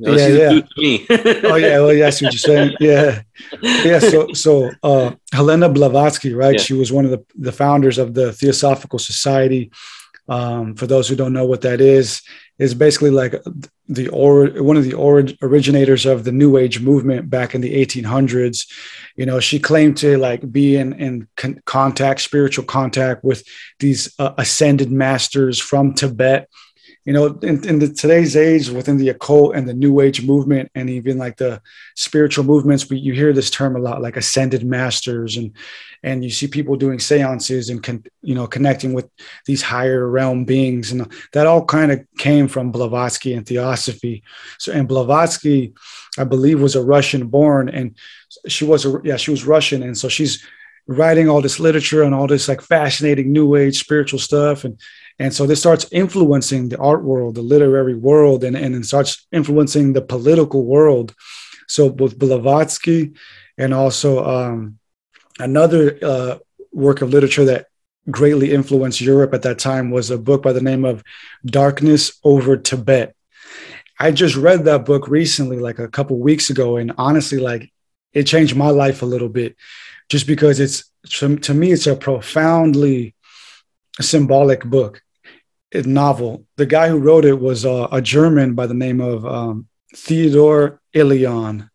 No, yeah, yeah. oh yeah, well, yeah, I see what you're saying. Yeah, yeah. So, so uh, Helena Blavatsky, right? Yeah. She was one of the, the founders of the Theosophical Society. Um, for those who don't know what that is, is basically like the or one of the or, originators of the New Age movement back in the 1800s. You know, she claimed to like be in in con- contact, spiritual contact with these uh, ascended masters from Tibet you know, in, in the, today's age, within the occult and the new age movement, and even like the spiritual movements, we, you hear this term a lot, like ascended masters, and and you see people doing seances and con, you know connecting with these higher realm beings, and that all kind of came from Blavatsky and Theosophy. So, and Blavatsky, I believe, was a Russian born, and she was a yeah, she was Russian, and so she's writing all this literature and all this like fascinating new age spiritual stuff. And and so this starts influencing the art world, the literary world, and, and it starts influencing the political world. So both Blavatsky and also um, another uh, work of literature that greatly influenced Europe at that time was a book by the name of Darkness Over Tibet. I just read that book recently, like a couple weeks ago, and honestly, like it changed my life a little bit, just because it's to, to me it's a profoundly symbolic book novel. The guy who wrote it was uh, a German by the name of um, Theodore Illion.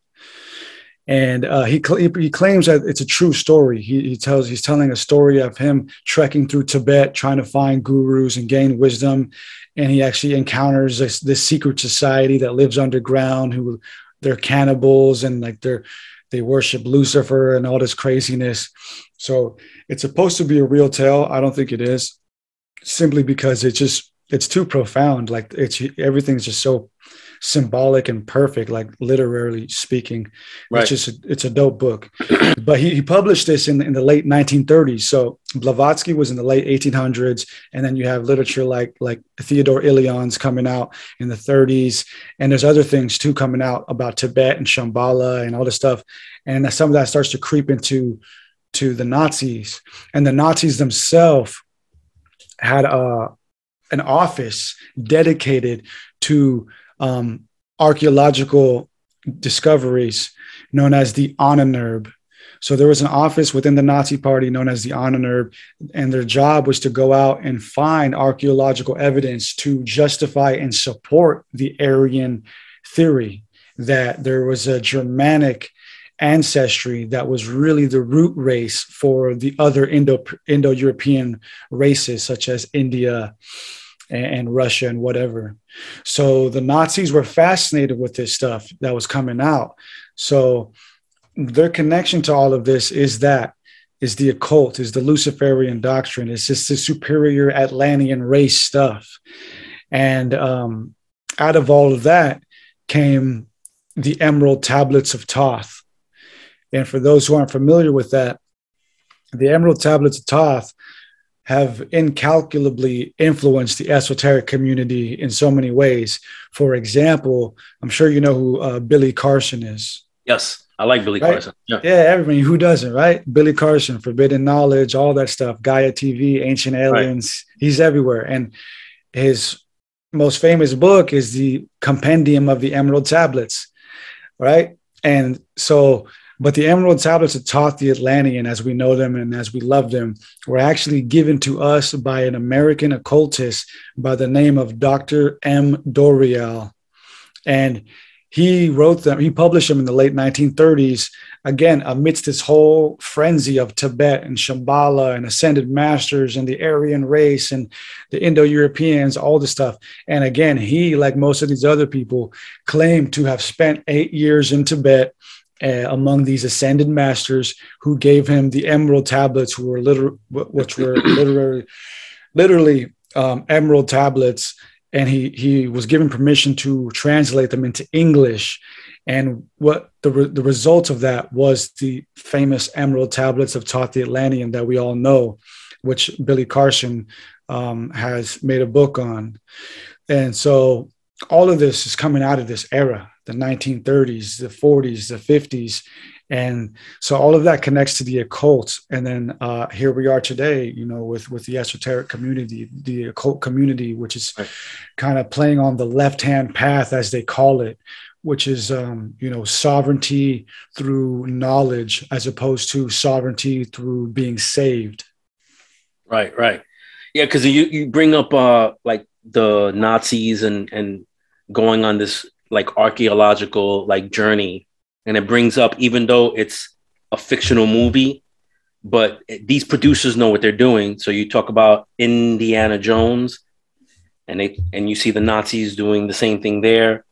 And uh, he, cl- he claims that it's a true story. He, he tells he's telling a story of him trekking through Tibet, trying to find gurus and gain wisdom. And he actually encounters this, this secret society that lives underground, who they're cannibals and like they're they worship Lucifer and all this craziness. So it's supposed to be a real tale. I don't think it is simply because it's just it's too profound. Like it's everything's just so symbolic and perfect like literally speaking right. it's just a, it's a dope book. But he, he published this in, in the late 1930s so blavatsky was in the late 1800s and then you have literature like like theodore illion's coming out in the 30s and there's other things too coming out about tibet and shambhala and all this stuff. And some of that starts to creep into to the nazis. And the nazis themselves had a an office dedicated to um, archaeological discoveries known as the Ahnenerbe. So there was an office within the Nazi party known as the Ahnenerbe, and their job was to go out and find archaeological evidence to justify and support the Aryan theory that there was a Germanic ancestry that was really the root race for the other Indo Indo European races such as India and, and Russia and whatever. So the Nazis were fascinated with this stuff that was coming out. So their connection to all of this is that is the occult, is the Luciferian doctrine, it's just the superior Atlantean race stuff. And um, out of all of that came the Emerald Tablets of Thoth. And for those who aren't familiar with that, the Emerald Tablets of Thoth have incalculably influenced the esoteric community in so many ways. For example, I'm sure you know who uh, Billy Carson is. Yes, I like Billy right? Carson. Yeah. yeah, everybody who doesn't, right? Billy Carson, Forbidden Knowledge, all that stuff, Gaia TV, Ancient Aliens. Right. He's everywhere, and his most famous book is the Compendium of the Emerald Tablets, right? And so but the Emerald Tablets that taught the Atlantean as we know them and as we love them were actually given to us by an American occultist by the name of Dr. M. Doreal. And he wrote them, he published them in the late 1930s, again, amidst this whole frenzy of Tibet and Shambhala and ascended masters and the Aryan race and the Indo Europeans, all this stuff. And again, he, like most of these other people, claimed to have spent eight years in Tibet uh, among these ascended masters who gave him the emerald tablets, who were liter- which were literally, literally um, emerald tablets, and he he was given permission to translate them into English. And what the re- the result of that was the famous emerald tablets of Thoth the Atlantean that we all know, which Billy Carson um, has made a book on. And so all of this is coming out of this era the 1930s, the 40s, the 50s. And so all of that connects to the occult. And then uh, here we are today, you know, with, with the esoteric community, the occult community, which is right. kind of playing on the left hand path, as they call it, which is, um, you know, sovereignty through knowledge as opposed to sovereignty through being saved. Right, right. Yeah, because you, you bring up uh, like the Nazis and, and going on this like archaeological like journey. And it brings up even though it's a fictional movie but these producers know what they're doing. So you talk about indiana jones and they and you see the nazis doing the same thing there.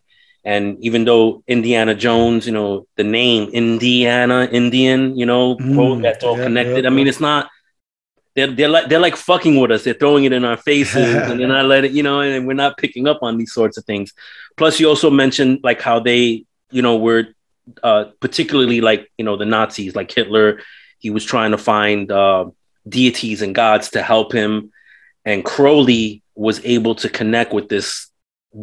And even though indiana jones you know the name indiana indian you know mm, that's all yeah, connected yeah, i mean it's not they're, they're like they're like fucking with us. They're throwing it in our faces, and then I let it, you know, and we're not picking up on these sorts of things. Plus, you also mentioned like how they, you know, were uh, particularly like you know the Nazis, like Hitler. He was trying to find uh, deities and gods to help him, and Crowley was able to connect with this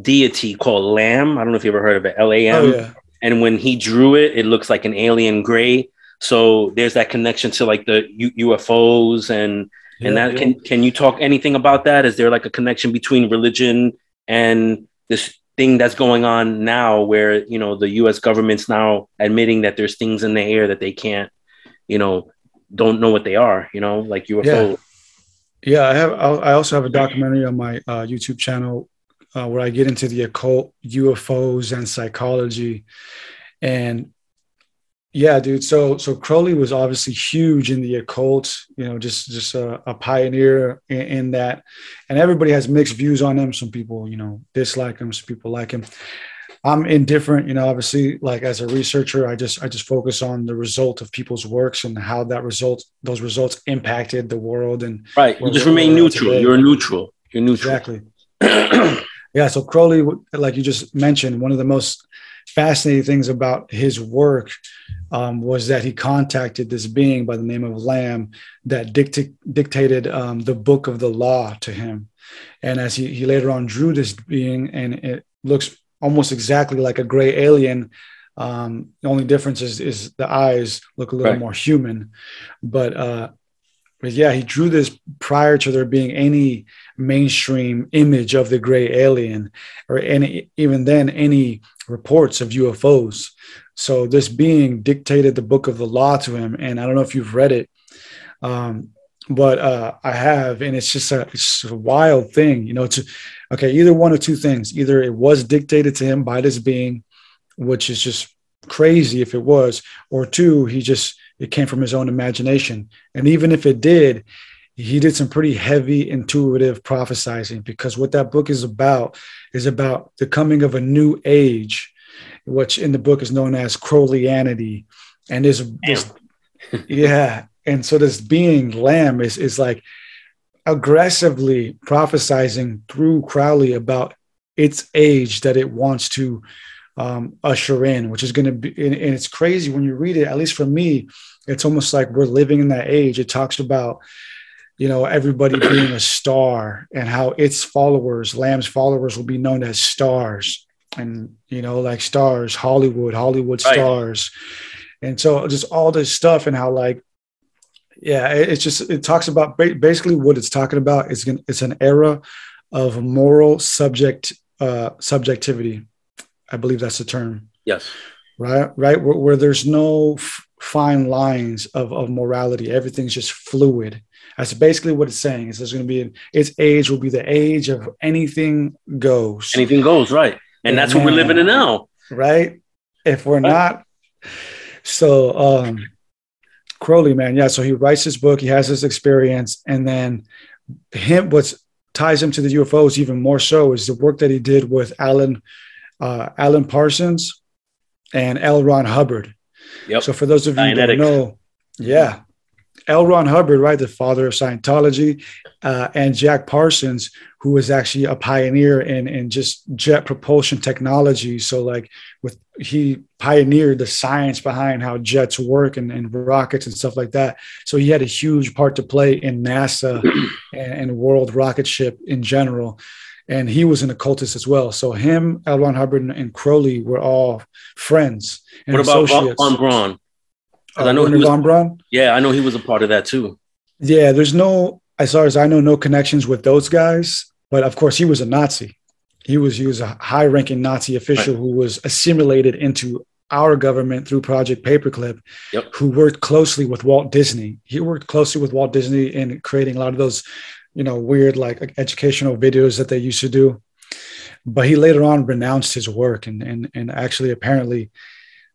deity called Lam. I don't know if you ever heard of it, L A M. Oh. And when he drew it, it looks like an alien gray so there's that connection to like the U- UFOs and yeah, and that yeah. can can you talk anything about that? Is there like a connection between religion and this thing that's going on now where you know the US government's now admitting that there's things in the air that they can't, you know, don't know what they are, you know, like UFO. Yeah. Yeah, I have. I also have a documentary on my uh, YouTube channel uh, where I get into the occult, UFOs, and psychology. And yeah, dude. So so Crowley was obviously huge in the occult, you know, just just a, a pioneer in, in, that. And everybody has mixed views on him. Some people, you know, dislike him, some people like him. I'm indifferent, you know, obviously like as a researcher, I just I just focus on the result of people's works and how that result those results impacted the world and Right. You just remain neutral. You're neutral. You're neutral. Exactly. yeah, so Crowley like you just mentioned, one of the most fascinating things about his work um, was that he contacted this being by the name of Lam that dicta- dictated um, the book of the law to him. And as he, he later on drew this being, and it looks almost exactly like a gray alien. Um, the only difference is, is the eyes look a little right. more human. But, uh, but yeah, he drew this prior to there being any mainstream image of the gray alien, or any even then any reports of UFOs. So this being dictated the book of the law to him, and I don't know if you've read it, um, but uh, I have, and it's just a, it's a wild thing, you know. To okay, either one of two things: either it was dictated to him by this being, which is just crazy if it was, or two, he just it came from his own imagination, and even if it did, he did some pretty heavy intuitive prophesizing because what that book is about is about the coming of a new age which in the book is known as Crowleyanity. And this, this yeah. And so this being Lam is, is like aggressively prophesizing through Crowley about its age that it wants to um, usher in, which is going to be, and, and it's crazy when you read it, at least for me, it's almost like we're living in that age. It talks about, you know, everybody being a star and how its followers, Lam's followers, will be known as stars. And, you know, like stars, Hollywood, Hollywood Right. stars. And so just all this stuff and how, like, yeah, it- it's just, it talks about ba- basically what it's talking about is gonna- it's an era of moral subject, uh, subjectivity. I believe that's the term Yes. right right where, where there's no f- fine lines of, of morality everything's just fluid that's basically what it's saying is there's going to be an, its age will be the age of anything goes Anything goes, right? And that's what we're living in now. right if we're not so um crowley man yeah so he writes his book he has this experience and then him what ties him to the ufos even more so is the work that he did with alan uh, alan parsons and l ron hubbard Yep. so for those of you who don't know yeah L. Ron Hubbard, right, the father of Scientology, uh, and Jack Parsons, who was actually a pioneer in in just jet propulsion technology. So, like, with he pioneered the science behind how jets work and, and rockets and stuff like that. So he had a huge part to play in NASA and, and world rocket ship in general. And he was an occultist as well. So him, L. Ron Hubbard, and, Crowley were all friends. And What about associates. Von Braun? 'Cause I Uh, know he was- Von Braun. Yeah, I know he was a part of that too. Yeah, there's no, as far as I know, no connections with those guys. But of course, he was a Nazi. He was he was a high-ranking Nazi official who was assimilated into our government through Project Paperclip, Yep. who worked closely with Walt Disney. He worked closely with Walt Disney in creating a lot of those, you know, weird like educational videos that they used to do. But he later on renounced his work and and and actually apparently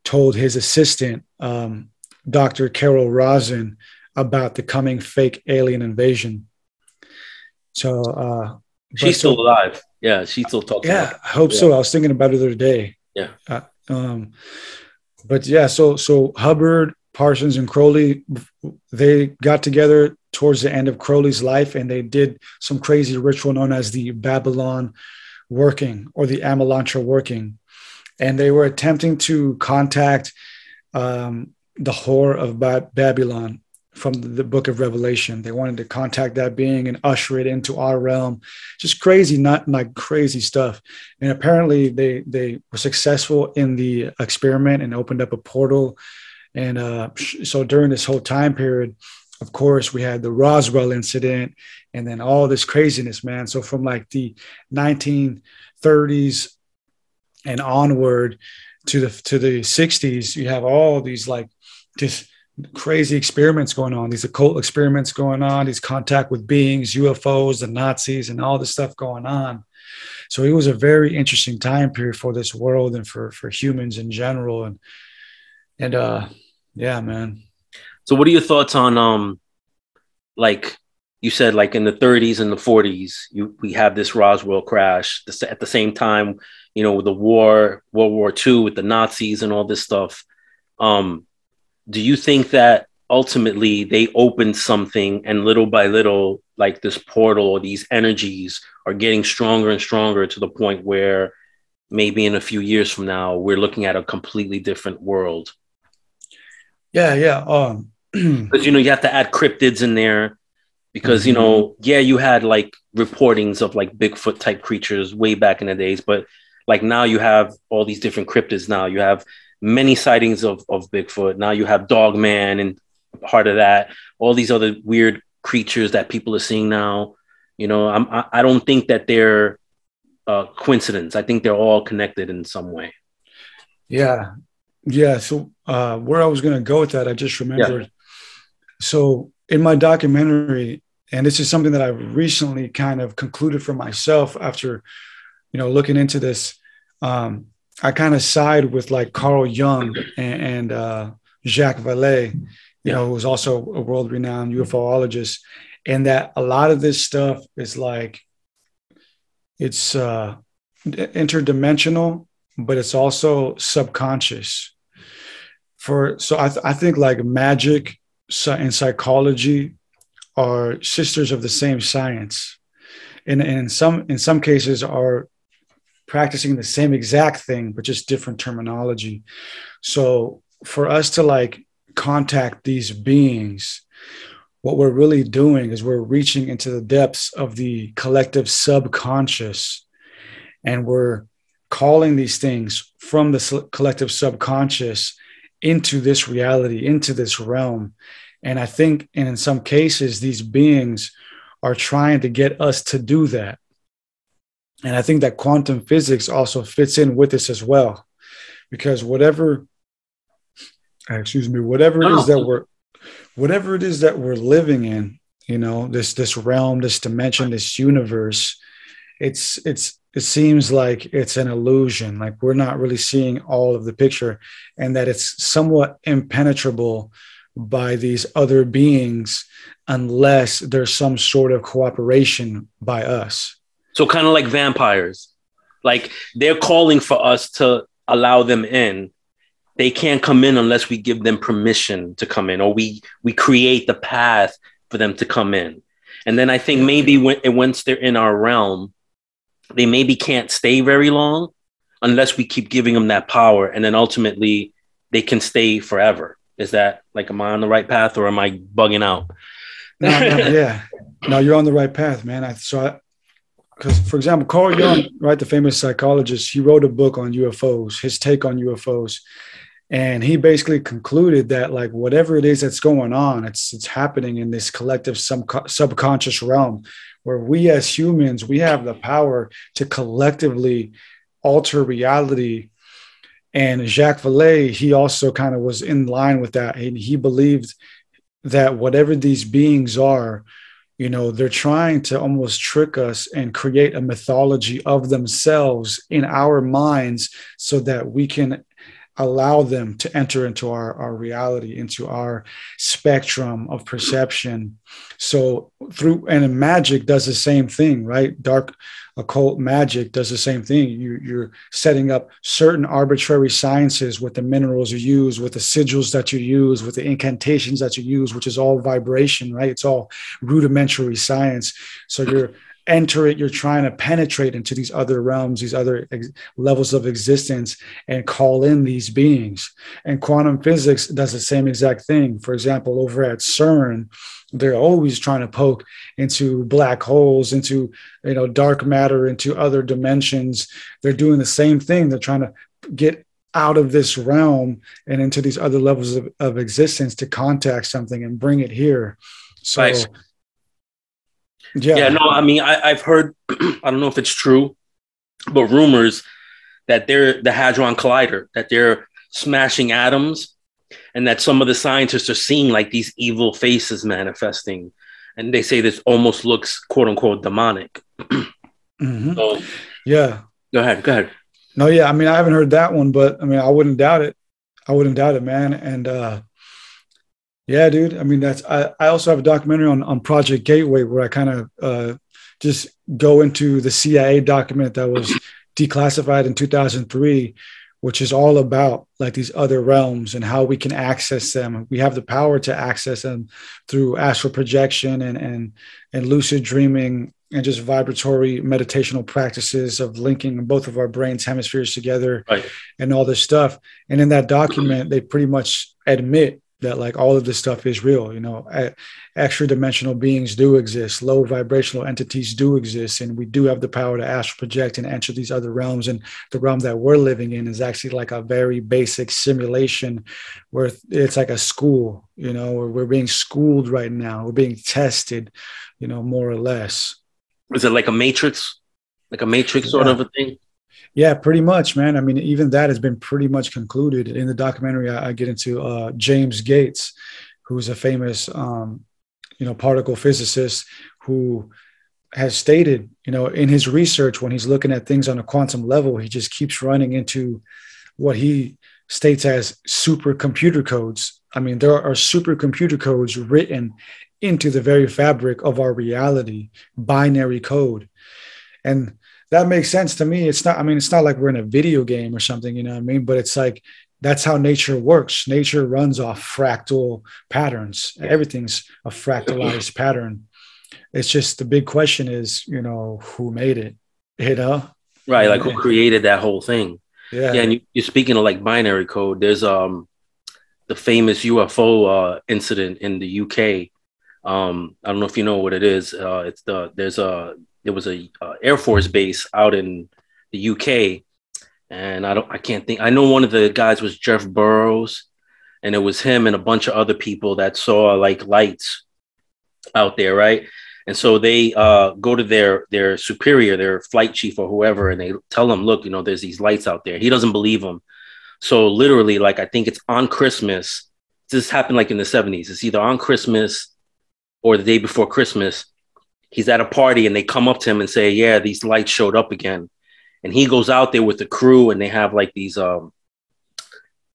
told his assistant, um, Dr. Carol Rosin, about the coming fake alien invasion. So, uh, She's still alive. Yeah, she still talks. yeah. I hope so. I was thinking about it the other day. Yeah. Uh, um, but yeah, so so Hubbard, Parsons, and Crowley, they got together towards the end of Crowley's life, and they did some crazy ritual known as the Babylon working or the Amalantrah working, and they were attempting to contact um, the whore of ba- Babylon from the book of Revelation. They wanted to contact that being and usher it into our realm. Just crazy, not like crazy stuff. And apparently, they they were successful in the experiment and opened up a portal. And uh, so during this whole time period, of course, we had the Roswell incident, and then all this craziness, man. So from like the 1930s and onward to the to the 60s, you have all these like just crazy experiments going on, these occult experiments going on, these contact with beings, UFOs, the Nazis, and all this stuff going on. So it was a very interesting time period for this world and for for humans in general. And and uh yeah, man. So, what are your thoughts on um, like you said, like in the 30s and the 40s, you we have this Roswell crash. This, at the same time, you know, with the war, World War II, with the Nazis and all this stuff. Um, do you think that ultimately they opened something, and little by little, like this portal or these energies are getting stronger and stronger to the point where maybe in a few years from now, we're looking at a completely different world? Yeah, yeah. Um because you know you have to add cryptids in there because you know yeah you had like reportings of like bigfoot type creatures way back in the days but like now you have all these different cryptids now you have many sightings of, of bigfoot now you have dogman and part of that all these other weird creatures that people are seeing now you know I'm, I, I don't think that they're uh, coincidence i think they're all connected in some way Yeah. Yeah. So uh, where I was going to go with that, I just remembered. So in my documentary, and this is something that I recently kind of concluded for myself after, you know, looking into this. Um, I kind of side with like Carl Jung and, and uh, Jacques Vallée, you Yeah. know, who's also a world-renowned UFOologist, and that a lot of this stuff is like, it's uh, interdimensional, but it's also subconscious. For so I, th- I think like magic and psychology are sisters of the same science, and, and in some in some cases are practicing the same exact thing but just different terminology. So for us to like contact these beings, what we're really doing is we're reaching into the depths of the collective subconscious and we're calling these things from the collective subconscious into this reality, into this realm. And I think, and in some cases, these beings are trying to get us to do that. And I think that quantum physics also fits in with this as well, because whatever, excuse me, whatever it is that oh. we're, whatever it is that we're living in, you know, this this realm, this dimension, this universe, it's it's it seems like it's an illusion, like we're not really seeing all of the picture, and that it's somewhat impenetrable by these other beings unless there's some sort of cooperation by us. So, kind of like vampires, like they're calling for us to allow them in. They can't come in unless we give them permission to come in, or we we create the path for them to come in. And then I think maybe when once they're in our realm, they maybe can't stay very long unless we keep giving them that power, and then ultimately they can stay forever. Is that like, am I on the right path or am I bugging out? no, no, yeah, no, you're on the right path, man. I so because for example, Carl Jung, right, the famous psychologist, he wrote a book on UFOs, his take on UFOs, and he basically concluded that like whatever it is that's going on, it's it's happening in this collective sub- subconscious realm where we as humans we have the power to collectively alter reality and Jacques Vallée, he also kind of was in line with that. And he believed that whatever these beings are, you know, they're trying to almost trick us and create a mythology of themselves in our minds so that we can allow them to enter into our, our reality, into our spectrum of perception. So through and magic does the same thing, right? Dark occult magic does the same thing. You, you're setting up certain arbitrary sciences with the minerals you use, with the sigils that you use, with the incantations that you use, which is all vibration, right? It's all rudimentary science. So you're enter it you're trying to penetrate into these other realms these other ex- levels of existence and call in these beings and quantum physics does the same exact thing for example over at cern they're always trying to poke into black holes into you know dark matter into other dimensions they're doing the same thing they're trying to get out of this realm and into these other levels of, of existence to contact something and bring it here so nice yeah. Yeah. No, I mean, I, have heard, I don't know if it's true, but rumors that they're the Hadron Collider, that they're smashing atoms, and that some of the scientists are seeing like these evil faces manifesting. And they say this almost looks quote unquote demonic. mm-hmm. So, yeah. Go ahead. Go ahead. No, yeah. I mean, I haven't heard that one, but I mean, I wouldn't doubt it. I wouldn't doubt it, man. And, uh, yeah, dude. I mean, that's I, I also have a documentary on, on Project Gateway where I kind of uh, just go into the CIA document that was declassified in 2003, which is all about like these other realms and how we can access them. We have the power to access them through astral projection and and and lucid dreaming and just vibratory meditational practices of linking both of our brains hemispheres together right. and all this stuff. And in that document, they pretty much admit that like all of this stuff is real you know extra dimensional beings do exist low vibrational entities do exist and we do have the power to astral project and enter these other realms and the realm that we're living in is actually like a very basic simulation where it's like a school you know where we're being schooled right now we're being tested you know more or less. Is it like a matrix? Like a matrix sort yeah. of a thing yeah, pretty much, man. I mean, even that has been pretty much concluded in the documentary. I, I get into uh, James Gates, who's a famous, um, you know, particle physicist who has stated, you know, in his research when he's looking at things on a quantum level, he just keeps running into what he states as supercomputer codes. I mean, there are supercomputer codes written into the very fabric of our reality, binary code. And that makes sense to me. It's not, I mean, it's not like we're in a video game or something, you know what I mean? But it's like that's how nature works. Nature runs off fractal patterns. Everything's a fractalized pattern. It's just the big question is, you know, who made it? You know? Right, like who created that whole thing. Yeah. Yeah, and you, are speaking of like binary code. There's um the famous UFO uh, incident in the UK Um, I don't know if you know what it is. Uh, it's the there's a there was a uh, Air Force base out in the UK, and I don't I can't think. I know one of the guys was Jeff Burroughs, and it was him and a bunch of other people that saw like lights out there, right? And so they uh, go to their their superior, their flight chief or whoever, and they tell them, "Look, you know, there's these lights out there." He doesn't believe them. So literally, like I think it's on Christmas. This happened like in the 70s. It's either on Christmas or the day before Christmas. He's at a party and they come up to him and say, "Yeah, these lights showed up again." And he goes out there with the crew and they have like these um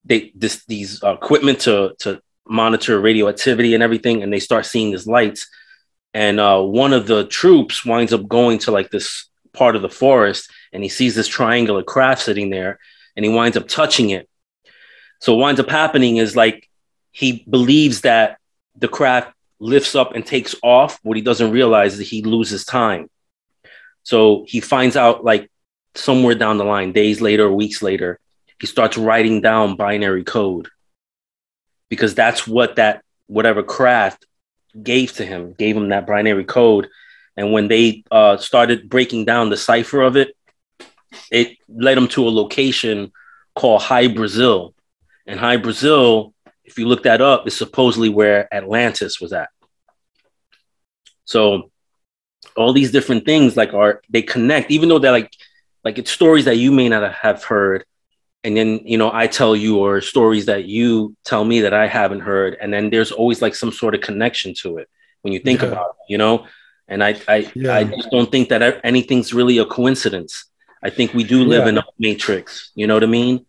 they this these uh, equipment to to monitor radioactivity and everything and they start seeing these lights and uh, one of the troops winds up going to like this part of the forest and he sees this triangular craft sitting there and he winds up touching it so what winds up happening is like he believes that the craft lifts up and takes off what he doesn't realize is that he loses time so he finds out like somewhere down the line days later or weeks later he starts writing down binary code because that's what that whatever craft gave to him, gave him that binary code. And when they uh, started breaking down the cipher of it, it led him to a location called Hy-Brasil. And Hy-Brasil, if you look that up, is supposedly where Atlantis was at. So all these different things like are they connect, even though they're like like it's stories that you may not have heard. And then, you know, I tell you or stories that you tell me that I haven't heard. And then there's always like some sort of connection to it when you think yeah. about it, you know? And I I, yeah. I just don't think that anything's really a coincidence. I think we do live yeah. in a matrix. You know what I mean?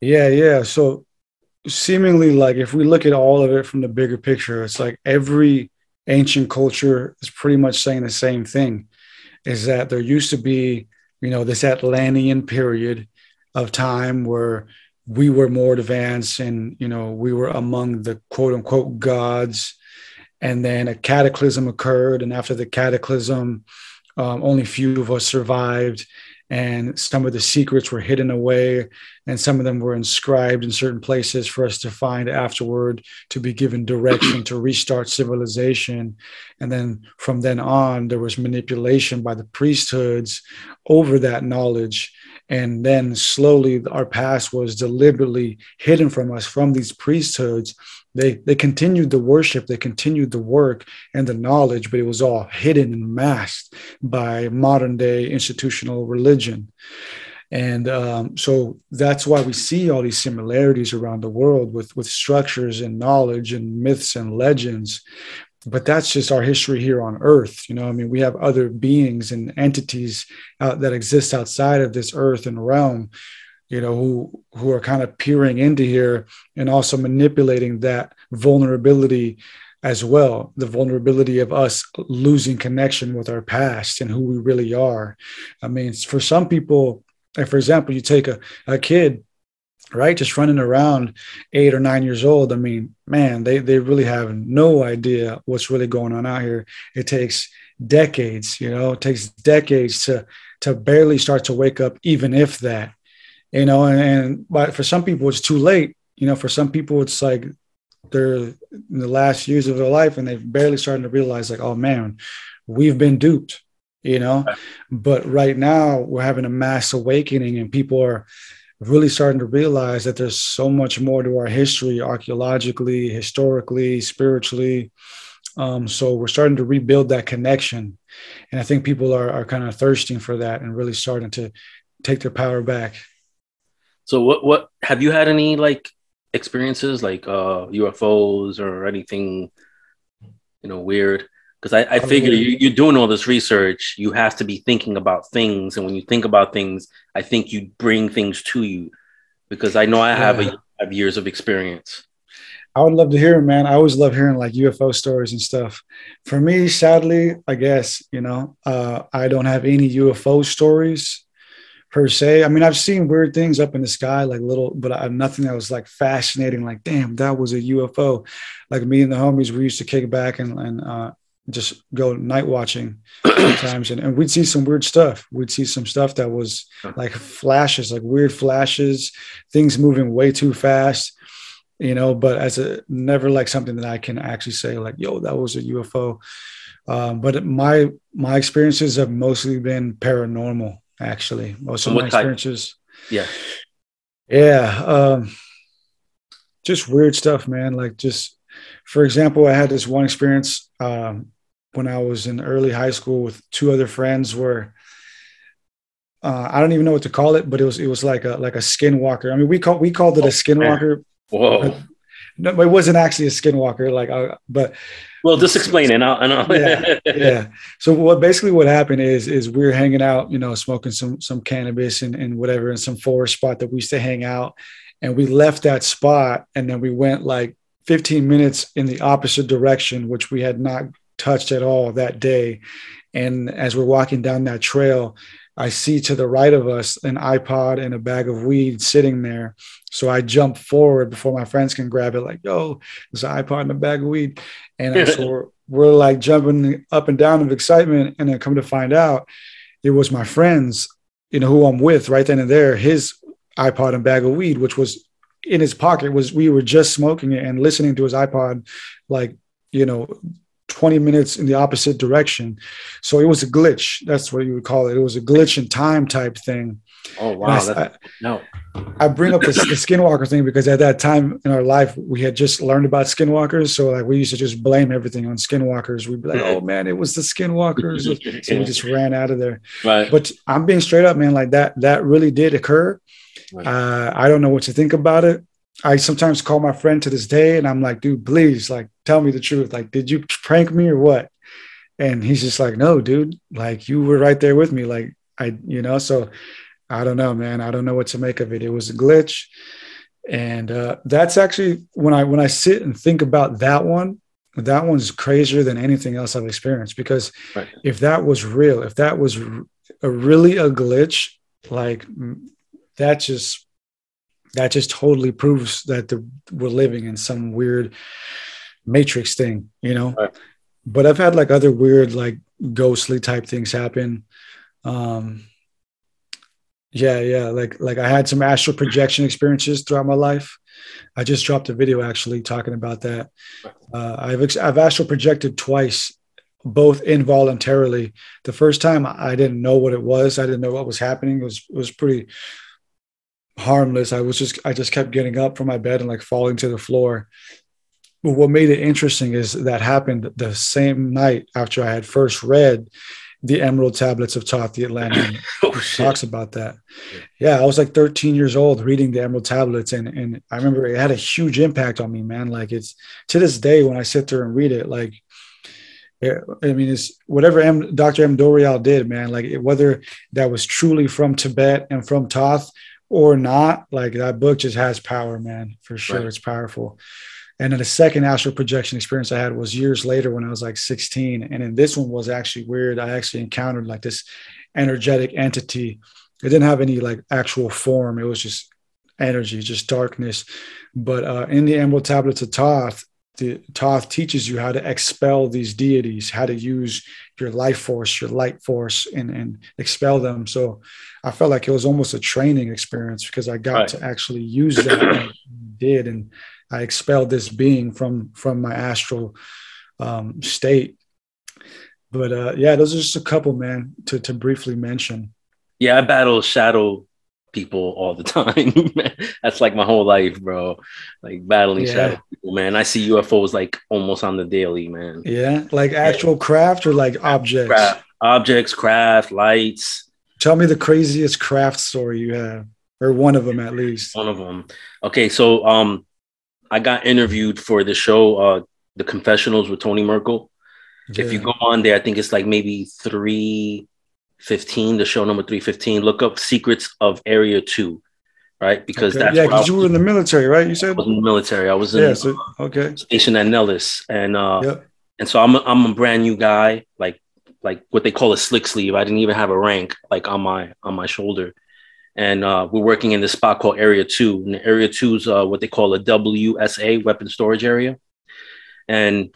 Yeah, yeah. So seemingly like if we look at all of it from the bigger picture, it's like every ancient culture is pretty much saying the same thing is that there used to be, you know, this Atlantean period of time where we were more advanced and, you know, we were among the quote unquote gods. And then a cataclysm occurred. And after the cataclysm, um, only few of us survived and some of the secrets were hidden away and some of them were inscribed in certain places for us to find afterward to be given direction to restart civilization. And then from then on there was manipulation by the priesthoods over that knowledge. And then slowly our past was deliberately hidden from us from these priesthoods. They they continued the worship they continued the work and the knowledge but it was all hidden and masked by modern day institutional religion and um, so that's why we see all these similarities around the world with with structures and knowledge and myths and legends but that's just our history here on earth you know i mean we have other beings and entities out, that exist outside of this earth and realm you know, who who are kind of peering into here and also manipulating that vulnerability as well, the vulnerability of us losing connection with our past and who we really are. I mean, for some people, like for example, you take a, a kid, right, just running around eight or nine years old. I mean, man, they, they really have no idea what's really going on out here. It takes decades, you know, it takes decades to to barely start to wake up, even if that you know, and, and but for some people it's too late. You know, for some people it's like they're in the last years of their life and they're barely starting to realize like, oh man, we've been duped, you know. But right now we're having a mass awakening and people are really starting to realize that there's so much more to our history, archaeologically, historically, spiritually. Um, so we're starting to rebuild that connection. And I think people are, are kind of thirsting for that and really starting to take their power back. So what what have you had any like experiences like uh UFOs or anything you know weird? Because I, I figure you, you're doing all this research, you have to be thinking about things, and when you think about things, I think you bring things to you. Because I know I have yeah. a, have years of experience. I would love to hear it, man. I always love hearing like UFO stories and stuff. For me, sadly, I guess you know, uh, I don't have any UFO stories per se. I mean, I've seen weird things up in the sky, like little, but I, nothing that was like fascinating. Like, damn, that was a UFO. Like me and the homies, we used to kick back and, and uh, just go night watching sometimes, and, and we'd see some weird stuff. We'd see some stuff that was like flashes, like weird flashes, things moving way too fast. you know, but as a never like something that I can actually say like, yo, that was a UFO. Um, but my my experiences have mostly been paranormal. Actually, most of my experiences. Yeah. Yeah. Um, just weird stuff, man. Like just, for example, I had this one experience um, when I was in early high school with two other friends where uh, I don't even know what to call it, but it was it was like a like a skinwalker. I mean, we call we called it a oh, skinwalker. Whoa. no, it wasn't actually a skinwalker. Like, uh, but well, just explain it. And I'll, and I'll yeah, yeah. So what basically what happened is is we are hanging out, you know, smoking some some cannabis and, and whatever in some forest spot that we used to hang out, and we left that spot and then we went like 15 minutes in the opposite direction, which we had not touched at all that day. And as we're walking down that trail, I see to the right of us an iPod and a bag of weed sitting there. So I jump forward before my friends can grab it, like, yo, there's an iPod and a bag of weed. And so we're, we're like jumping up and down of excitement. And then come to find out, it was my friends, you know, who I'm with right then and there, his iPod and bag of weed, which was in his pocket, was we were just smoking it and listening to his iPod, like, you know, 20 minutes in the opposite direction. So it was a glitch. That's what you would call it. It was a glitch in time type thing. Oh wow! I, no, I bring up the, the, skinwalker thing because at that time in our life we had just learned about skinwalkers, so like we used to just blame everything on skinwalkers. We'd be like, "Oh man, it was the skinwalkers," so we just ran out of there. Right. But I'm being straight up, man. Like that, that really did occur. Right. Uh, I don't know what to think about it. I sometimes call my friend to this day, and I'm like, "Dude, please, like, tell me the truth. Like, did you prank me or what?" And he's just like, "No, dude. Like, you were right there with me. Like, I, you know." So I don't know, man. I don't know what to make of it. It was a glitch, and uh, that's actually when I when I sit and think about that one. That one's crazier than anything else I've experienced because right. if that was real, if that was a really a glitch, like that just that just totally proves that the, we're living in some weird matrix thing, you know. Right. But I've had like other weird, like ghostly type things happen. Um, yeah, yeah. Like like I had some astral projection experiences throughout my life. I just dropped a video actually talking about that. Uh, I've I've astral projected twice, both involuntarily. The first time I didn't know what it was. I didn't know what was happening. It was it was pretty harmless. I was just I just kept getting up from my bed and like falling to the floor. But what made it interesting is that happened the same night after I had first read the Emerald Tablets of Thoth, the Atlantean. oh, talks about that. Yeah, I was like 13 years old reading the Emerald Tablets, and and I remember it had a huge impact on me, man. Like it's to this day when I sit there and read it, like eh, I mean, it's whatever M, Dr. M. Doreal did, man. Like whether that was truly from Tibet and from Thoth or not, like that book just has power, man. For sure, right. it's powerful. And then the second astral projection experience I had was years later when I was like 16. And then this one was actually weird. I actually encountered like this energetic entity. It didn't have any like actual form. It was just energy, just darkness. But uh, in the Emerald Tablets of Thoth, the Thoth teaches you how to expel these deities, how to use your life force, your light force, and, and expel them. So I felt like it was almost a training experience because I got right. to actually use that. did and I expelled this being from from my astral um, state. But uh, yeah, those are just a couple, man, to to briefly mention. Yeah, I battle shadow people all the time. That's like my whole life, bro. Like battling yeah. shadow people, man. I see UFOs like almost on the daily, man. Yeah, like actual yeah. craft or like objects. Craft. Objects, craft, lights. Tell me the craziest craft story you have, or one of them at least. One of them. Okay, so um, I got interviewed for the show, uh, The Confessionals with Tony Merkel. Yeah. If you go on there, I think it's like maybe 315, the show number 315. Look up Secrets of Area 2, right? Because okay. that's yeah, because you were in the military, right? You said I was in the military. I was in yeah, so, okay. Station at Nellis. And uh yep. and so I'm a, I'm a brand new guy, like like what they call a slick sleeve. I didn't even have a rank like on my on my shoulder and uh, we're working in this spot called Area Two. And Area Two is uh, what they call a WSA, weapon storage area. And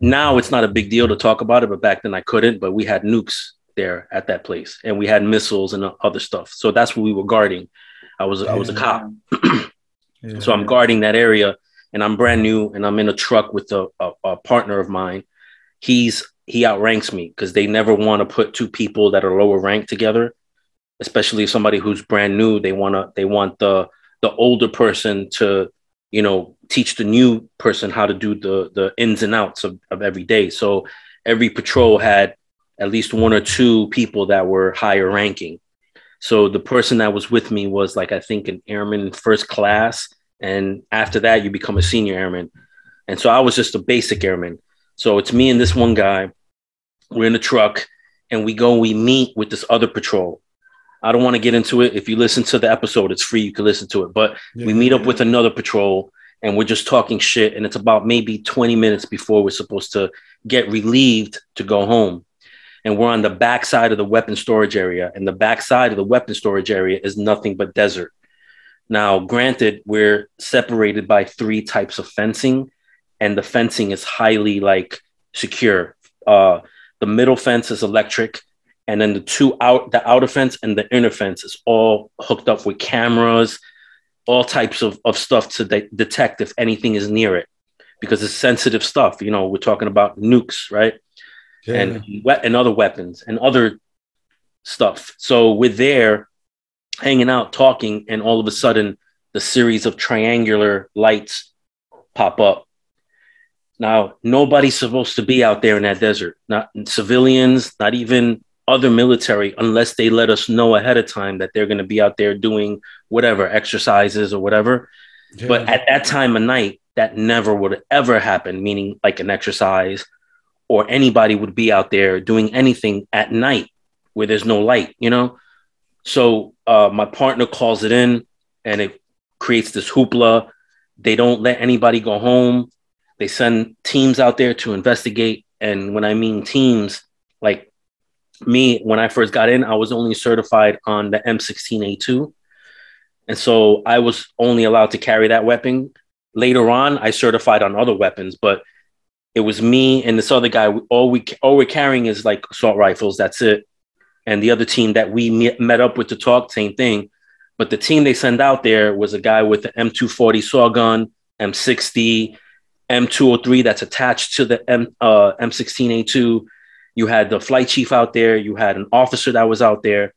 now it's not a big deal to talk about it, but back then I couldn't. But we had nukes there at that place, and we had missiles and other stuff. So that's what we were guarding. I was yeah. I was a cop, yeah. so I'm guarding that area. and I'm brand new and I'm in a truck with a, a, a partner of mine, he's he outranks me because they never want to put two people that are lower ranked together, especially somebody who's brand new. They want to they want the the older person to you know teach the new person how to do the the ins and outs of, of every day. So every patrol had at least one or two people that were higher ranking. So the person that was with me was like I think an airman first class, and after that you become a senior airman. And so I was just a basic airman. So it's me and this one guy. We're in the truck and we go, we meet with this other patrol. I don't want to get into it. If you listen to the episode, it's free. You can listen to it. But yeah, we meet up with another patrol and we're just talking shit. And it's about maybe 20 minutes before we're supposed to get relieved to go home. And we're on the back side of the weapon storage area. And the back side of the weapon storage area is nothing but desert. Now, granted, we're separated by three types of fencing and the fencing is highly like secure. Uh, the middle fence is electric, and then the two out the outer fence and the inner fence is all hooked up with cameras, all types of, of stuff to de- detect if anything is near it, because it's sensitive stuff. You know, we're talking about nukes, right? Yeah. And and other weapons and other stuff. So we're there, hanging out, talking, and all of a sudden, the series of triangular lights pop up now, nobody's supposed to be out there in that desert, not civilians, not even other military, unless they let us know ahead of time that they're going to be out there doing whatever exercises or whatever. Yeah. But at that time of night, that never would ever happen, meaning like an exercise or anybody would be out there doing anything at night where there's no light, you know? So uh, my partner calls it in and it creates this hoopla. They don't let anybody go home. They send teams out there to investigate. And when I mean teams, like me, when I first got in, I was only certified on the M16A2. And so I was only allowed to carry that weapon. Later on, I certified on other weapons, but it was me and this other guy. All we all we're carrying is like assault rifles. That's it. And the other team that we met up with to talk, same thing. But the team they send out there was a guy with the M240 saw gun, M60, M203 that's attached to the M, uh, M16A2. You had the flight chief out there. You had an officer that was out there.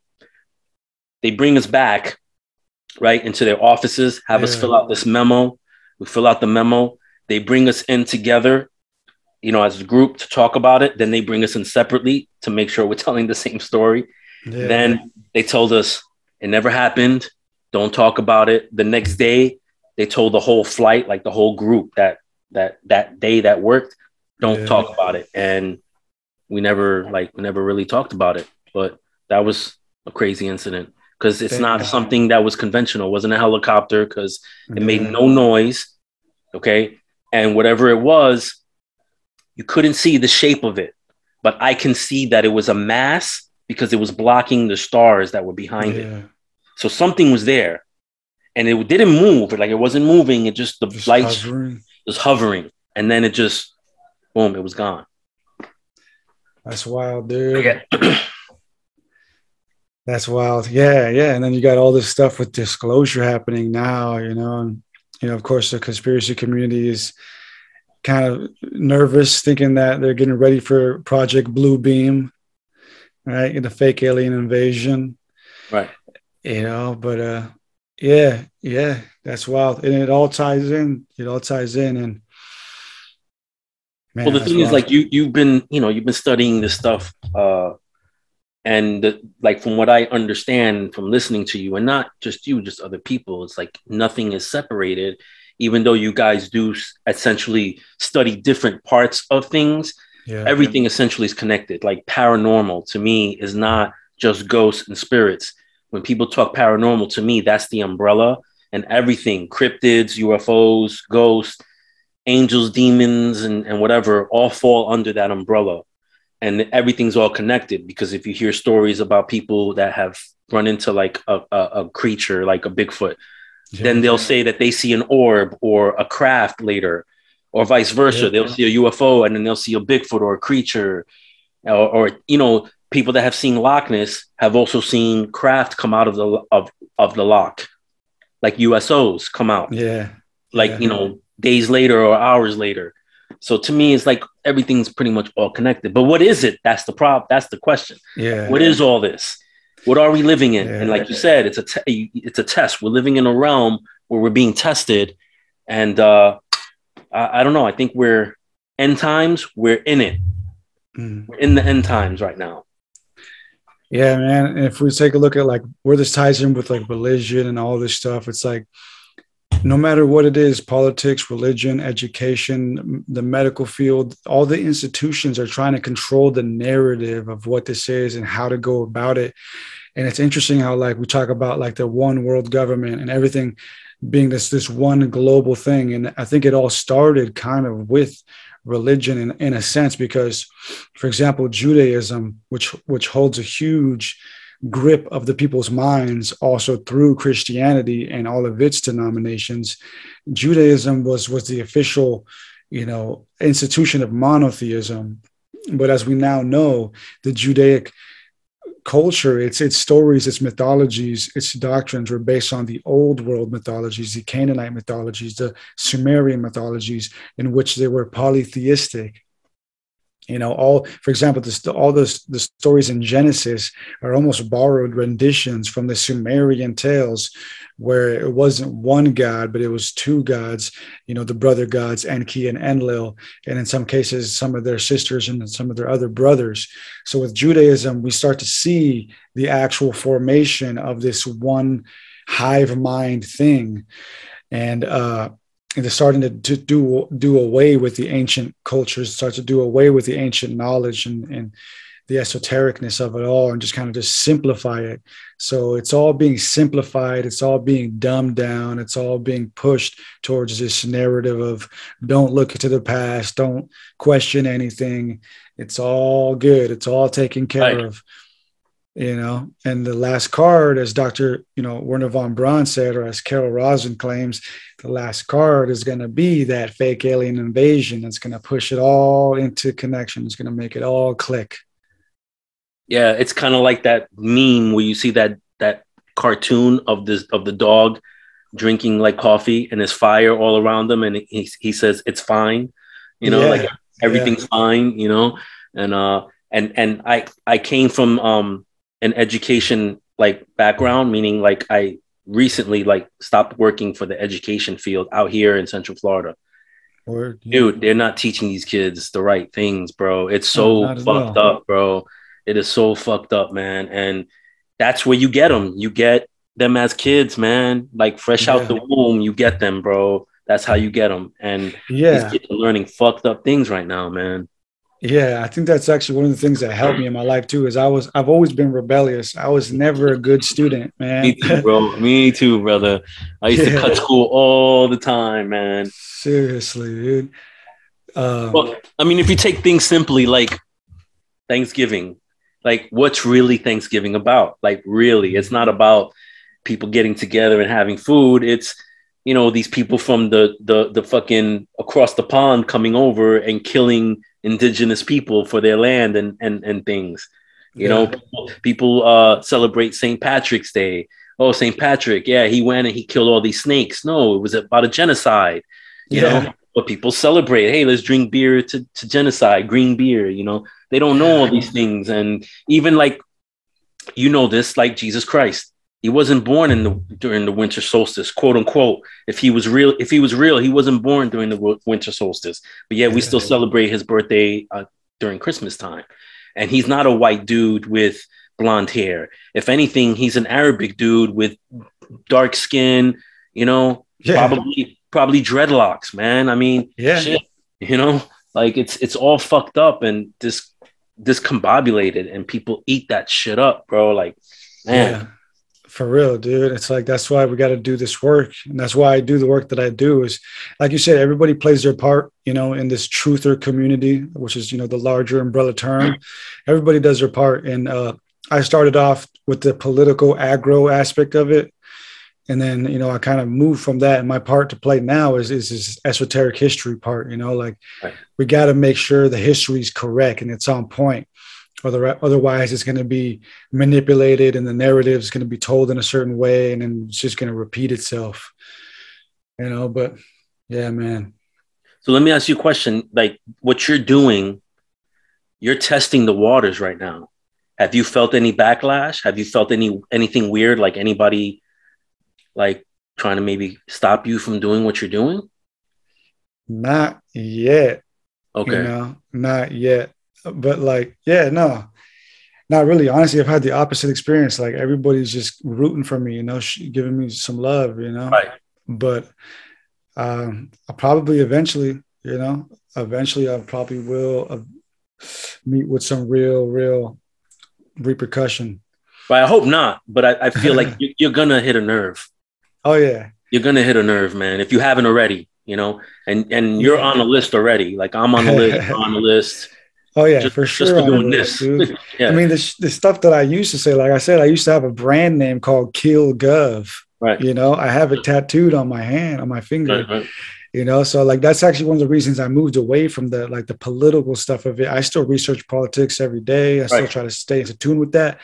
They bring us back, right, into their offices, have yeah. us fill out this memo. We fill out the memo. They bring us in together, you know, as a group to talk about it. Then they bring us in separately to make sure we're telling the same story. Yeah. Then they told us it never happened. Don't talk about it. The next day, they told the whole flight, like the whole group, that that that day that worked, don't yeah. talk about it. And we never like we never really talked about it. But that was a crazy incident because it's Thank not God. something that was conventional. It wasn't a helicopter because it yeah. made no noise. Okay. And whatever it was, you couldn't see the shape of it, but I can see that it was a mass because it was blocking the stars that were behind yeah. it. So something was there and it didn't move. Like it wasn't moving. It just the just lights hovering was hovering, and then it just boom, it was gone. That's wild, dude. That's wild. Yeah, yeah. And then you got all this stuff with disclosure happening now, you know, and you know, of course, the conspiracy community is kind of nervous, thinking that they're getting ready for Project Blue Beam, right? The fake alien invasion. Right. You know, but uh yeah, yeah, that's wild, and it all ties in. It all ties in, and man, well, the thing wild. is, like you, you've been, you know, you've been studying this stuff, uh, and the, like from what I understand from listening to you, and not just you, just other people, it's like nothing is separated, even though you guys do essentially study different parts of things. Yeah. Everything essentially is connected. Like paranormal to me is not just ghosts and spirits when people talk paranormal to me, that's the umbrella and everything cryptids, UFOs, ghosts, angels, demons, and, and whatever all fall under that umbrella. And everything's all connected because if you hear stories about people that have run into like a, a, a creature like a Bigfoot, yeah. then they'll say that they see an orb or a craft later, or vice versa. Yeah. They'll see a UFO and then they'll see a Bigfoot or a creature, or, or you know, people that have seen Loch Ness have also seen craft come out of the of of the loch, like USOs come out. Yeah. Like yeah. you know days later or hours later. So to me, it's like everything's pretty much all connected. But what is it? That's the problem. That's the question. Yeah. What is all this? What are we living in? Yeah. And like you said, it's a te- it's a test. We're living in a realm where we're being tested, and uh, I, I don't know. I think we're end times. We're in it. Mm. We're in the end times right now. Yeah, man. And if we take a look at like where this ties in with like religion and all this stuff, it's like no matter what it is politics, religion, education, the medical field all the institutions are trying to control the narrative of what this is and how to go about it. And it's interesting how like we talk about like the one world government and everything being this this one global thing. And I think it all started kind of with religion in, in a sense because for example judaism which which holds a huge grip of the people's minds also through christianity and all of its denominations judaism was was the official you know institution of monotheism. But as we now know the judaic culture its its stories its mythologies its doctrines were based on the old world mythologies the canaanite mythologies the sumerian mythologies in which they were polytheistic you know all for example this, all the, the stories in genesis are almost borrowed renditions from the sumerian tales where it wasn't one god but it was two gods you know the brother gods enki and enlil and in some cases some of their sisters and some of their other brothers. So with judaism we start to see the actual formation of this one hive mind thing. And uh they're starting to, to do do away with the ancient cultures, start to do away with the ancient knowledge and, and the esotericness of it all, and just kind of just simplify it. So it's all being simplified, it's all being dumbed down, it's all being pushed towards this narrative of don't look to the past, don't question anything. It's all good, it's all taken care Right. of you know and the last card as dr you know werner von braun said or as carol rosin claims the last card is going to be that fake alien invasion that's going to push it all into connection it's going to make it all click Yeah, it's kind of like that meme where you see that that cartoon of this of the dog drinking like coffee and there's fire all around him and he he says it's fine. You know, Yeah, like everything's fine, you know? And uh and and I I came from um an education like background meaning like I recently like stopped working for the education field out here in Central Florida. or Dude, they're not teaching these kids the right things, bro. It's so fucked all. up, bro. It is so fucked up, man. And that's where you get them. You get them as kids, man. Like fresh out the womb, you get them, bro. That's how you get them. And yeah these kids are learning fucked up things right now, man. Yeah i think that's actually one of the things that helped me in my life too is i was i've always been rebellious i was never a good student man Me too, bro. Me too, brother. I used to cut school all the time, man. seriously dude um, Well, I mean, if you take things simply, like Thanksgiving, like what's really Thanksgiving about? Like, really, it's not about people getting together and having food. It's you know these people from the the the fucking across the pond coming over and killing indigenous people for their land and and and things. You know, people, people uh, celebrate St. Patrick's Day. Oh, St. Patrick, yeah, he went and he killed all these snakes. No, it was about a genocide. You Yeah. know, but people celebrate. Hey, let's drink beer to, to genocide, green beer. You know, they don't know all these things, and even like, you know, this like Jesus Christ. He wasn't born in the during the winter solstice, quote unquote. If he was real, if he was real, he wasn't born during the winter solstice. But yeah, we still celebrate his birthday uh, during Christmas time. And he's not a white dude with blonde hair. If anything, he's an Arabic dude with dark skin. You know, yeah probably probably dreadlocks, man. I mean, yeah shit, you know, like it's it's all fucked up and this discombobulated, and people eat that shit up, bro. Like, man, Yeah, for real, dude. It's like that's why we got to do this work, and that's why I do the work that I do. Is like you said, everybody plays their part, you know, in this truther community, which is you know the larger umbrella term. Everybody does their part, and uh, I started off with the political aggro aspect of it, and then you know I kind of moved from that. And my part to play now is is this esoteric history part. You know, like Right. we got to make sure the history is correct and it's on point. Other, otherwise, it's going to be manipulated, and the narrative is going to be told in a certain way, and then it's just going to repeat itself. You know, but Yeah, man. So let me ask you a question. Like what you're doing, you're testing the waters right now. Have you felt any backlash? Have you felt any anything weird? Like anybody like trying to maybe stop you from doing what you're doing? Not yet. Okay. You know, not yet. But like, yeah, no, not really. Honestly, I've had the opposite experience. Like everybody's just rooting for me, you know, giving me some love, you know. Right. But um, probably eventually, you know, eventually I probably will uh, meet with some real, real repercussion. But I hope not. But I, I feel like you're gonna hit a nerve. Oh yeah, you're gonna hit a nerve, man. If you haven't already, you know, and and you're on the list already. Like I'm on the list, on the list. Oh yeah, just, for sure. Just for doing this, yeah. I mean, the, the stuff that I used to say, like I said, I used to have a brand name called Kill Gov. Right. You know, I have it tattooed on my hand, on my finger. Right, right. You know, so like that's actually one of the reasons I moved away from the like the political stuff of it. I still research politics every day. I still try to stay in tune with that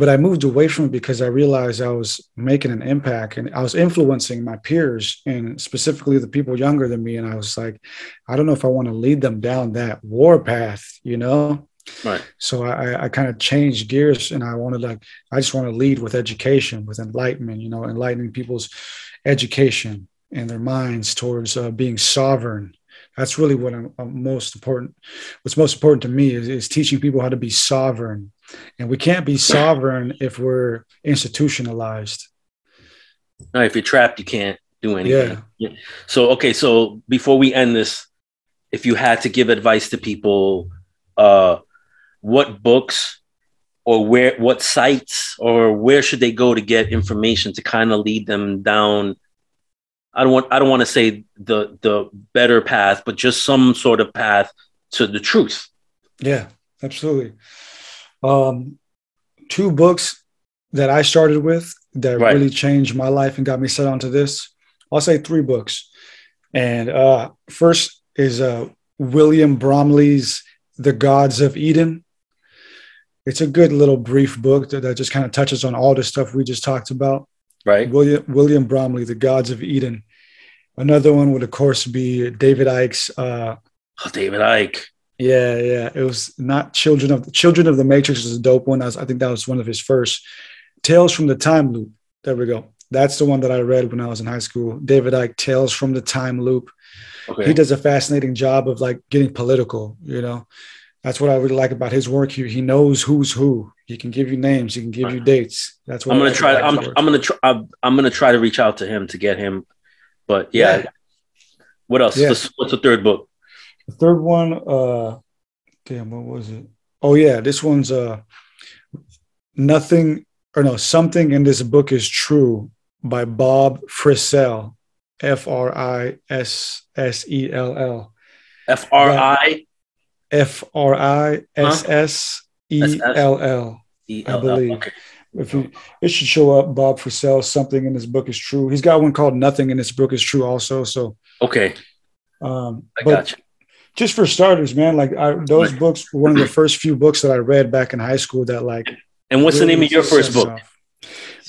but I moved away from it because I realized I was making an impact and I was influencing my peers and specifically the people younger than me. And I was like, I don't know if I want to lead them down that war path, you know? Right. So I, I kind of changed gears and I wanted like, I just want to lead with education, with enlightenment, you know, enlightening people's education and their minds towards uh, being sovereign that's really what I'm, I'm, most important what's most important to me is, is teaching people how to be sovereign. And we can't be sovereign if we're institutionalized. No if you're trapped you can't do anything. Yeah. so okay so before we end this if you had to give advice to people uh what books or where what sites or where should they go to get information to kind of lead them down I don't want I don't want to say the the better path, but just some sort of path to the truth. Yeah, absolutely. Um, two books that I started with that right. really changed my life and got me set onto this. I'll say three books. And uh, first is uh, William Bramley's The Gods of Eden. It's a good little brief book that, that just kind of touches on all the stuff we just talked about. Right. William William Bramley, The Gods of Eden. Another one would of course be David Icke's uh, oh, David Icke. Yeah, yeah. It was not Children of Children of the Matrix is a dope one. I, was, I think that was one of his first. Tales from the Time Loop. There we go. That's the one that I read when I was in high school. David Icke, Tales from the Time Loop. Okay. He does a fascinating job of like getting political, you know. That's what I really like about his work. He, he knows who's who. He can give you names. He can give you dates. That's what I'm gonna try. I'm, I'm gonna try. I'm, I'm, gonna try to reach out to him to get him. But yeah, yeah. what else? Yeah. What's the third book? The third one, uh, damn, what was it? Oh yeah, this one's uh, nothing or no, something in this book is true by Bob Frissell, F R I S S E L L. F R I. F R I S S E L L. I believe. Okay. If you, it should show up, Bob Frissell. Something in this book is true. He's got one called "Nothing in this book is true" also. So okay, um, I got you just for starters, man, like I, those books were one of the first few books that I read back in high school that like. And what's really the name of your first book? Off.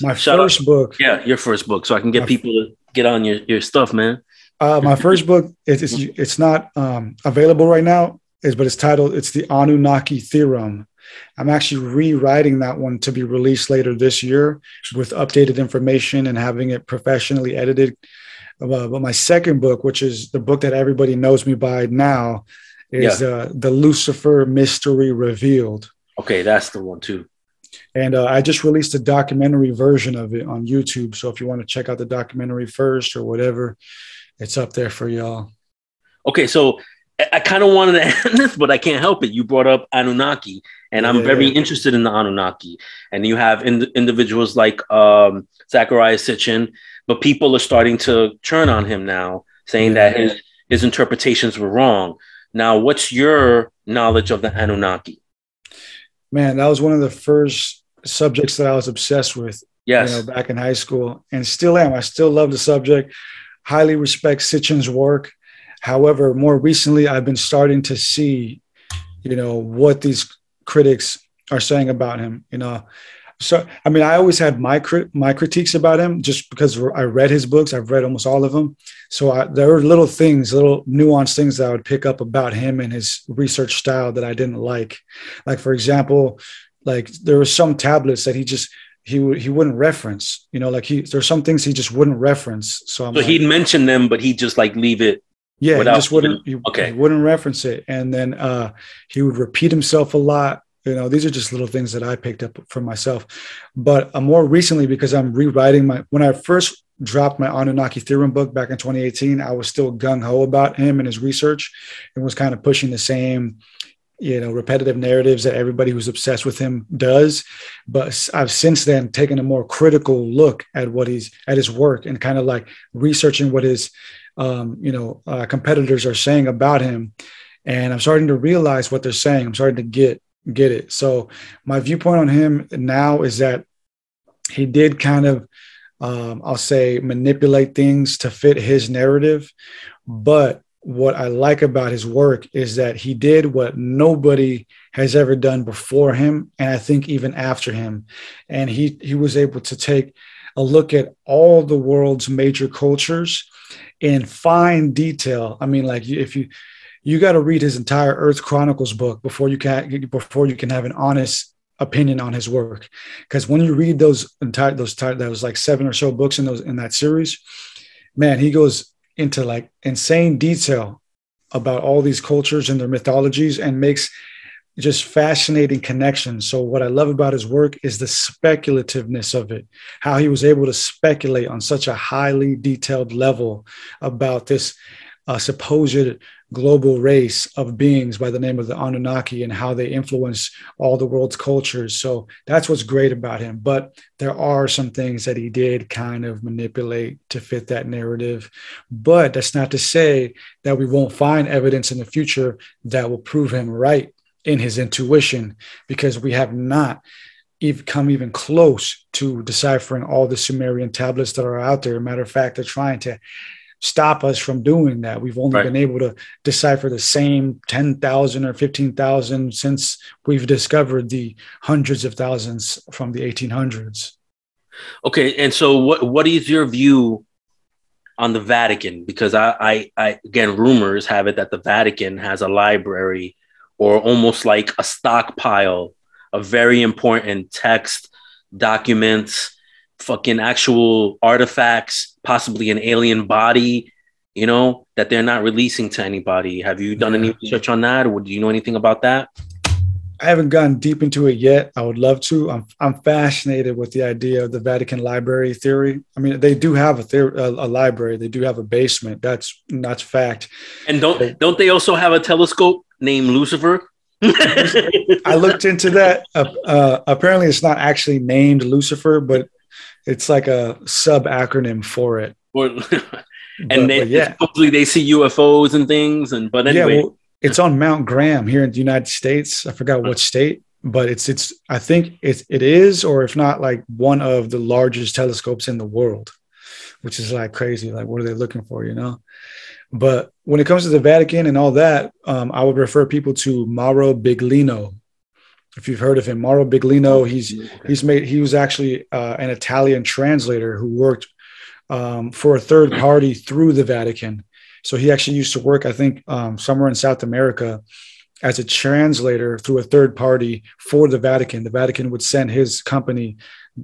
My Shut first up. book. Yeah, your first book, so I can get my, people to get on your, your stuff, man. Uh, my first book, it's it's, it's not um, available right now, is but it's titled "It's the Anunnaki Theorem." I'm actually rewriting that one to be released later this year with updated information and having it professionally edited uh, but my second book, which is the book that everybody knows me by now, is yeah. uh, the Lucifer Mystery Revealed. Okay, that's the one too. And uh, I just released a documentary version of it on YouTube. So if you want to check out the documentary first or whatever, it's up there for y'all. Okay, so I kind of wanted to end this, but I can't help it. You brought up Anunnaki, and I'm very interested in the Anunnaki. And you have in- individuals like um, Zecharia Sitchin but people are starting to turn on him now, saying that his his interpretations were wrong. Now, what's your knowledge of the Anunnaki? Man, that was one of the first subjects that I was obsessed with. Yes. You know, back in high school, and still am. I still love the subject. Highly respect Sitchin's work. However, more recently, I've been starting to see, you know, what these critics are saying about him. You know, so I mean, I always had my crit- my critiques about him just because I read his books. I've read almost all of them. So I, there were little things, little nuanced things that I would pick up about him and his research style that I didn't like. Like for example, like there were some tablets that he just he would he wouldn't reference. You know, like he there's some things he just wouldn't reference. So, I'm so like, he'd mention them, but he'd just like leave it. Yeah, he just wouldn't. He, okay, he wouldn't reference it, and then uh, he would repeat himself a lot. You know these are just little things that i picked up for myself. But uh, more recently because i'm rewriting my when i first dropped my anunnaki theorem book back in 2018 i was still gung-ho about him and his research and was kind of pushing the same you know repetitive narratives that everybody who's obsessed with him does. But i've since then taken a more critical look at what he's at his work and kind of like researching what his um, you know uh, competitors are saying about him and i'm starting to realize what they're saying i'm starting to get get it. So my viewpoint on him now is that he did kind of, um, I'll say, manipulate things to fit his narrative. But what I like about his work is that he did what nobody has ever done before him, and I think even after him. And he he was able to take a look at all the world's major cultures in fine detail. I mean, like if you you got to read his entire Earth Chronicles book before you can before you can have an honest opinion on his work. Because when you read those entire those that was like seven or so books in those in that series, man, he goes into like insane detail about all these cultures and their mythologies and makes just fascinating connections. So what I love about his work is the speculativeness of it, how he was able to speculate on such a highly detailed level about this uh, supposed global race of beings by the name of the Anunnaki and how they influence all the world's cultures. So that's what's great about him. But there are some things that he did kind of manipulate to fit that narrative. But that's not to say that we won't find evidence in the future that will prove him right in his intuition, because we have not even come even close to deciphering all the Sumerian tablets that are out there. Matter of fact, they're trying to stop us from doing that. We've only right. been able to decipher the same 10,000 or 15,000 since we've discovered the hundreds of thousands from the 1800s. Okay, and so what what is your view on the Vatican? Because I, I, I again, rumors have it that the Vatican has a library or almost like a stockpile of very important text, documents, fucking actual artifacts, possibly an alien body, you know, that they're not releasing to anybody. Have you done yeah. any research on that, or do you know anything about that? I haven't gone deep into it yet. I would love to. I'm I'm fascinated with the idea of the Vatican library theory. I mean, they do have a theory, a, a library. They do have a basement. That's that's fact. And don't they, don't they also have a telescope named Lucifer? I looked into that. Uh, uh, apparently, it's not actually named Lucifer, but it's like a sub acronym for it. and but, they, but yeah. supposedly they see UFOs and things. And but anyway, yeah, well, it's on Mount Graham here in the United States. I forgot what state, but it's it's. I think it it is, or if not, like one of the largest telescopes in the world, which is like crazy. Like, what are they looking for? You know. But when it comes to the Vatican and all that, um, I would refer people to Mauro Biglino if you've heard of him, Mauro Biglino. Oh, he's he's made he was actually uh, an Italian translator who worked um, for a third party through the Vatican. So he actually used to work, I think, um, somewhere in South America as a translator through a third party for the Vatican. The Vatican would send his company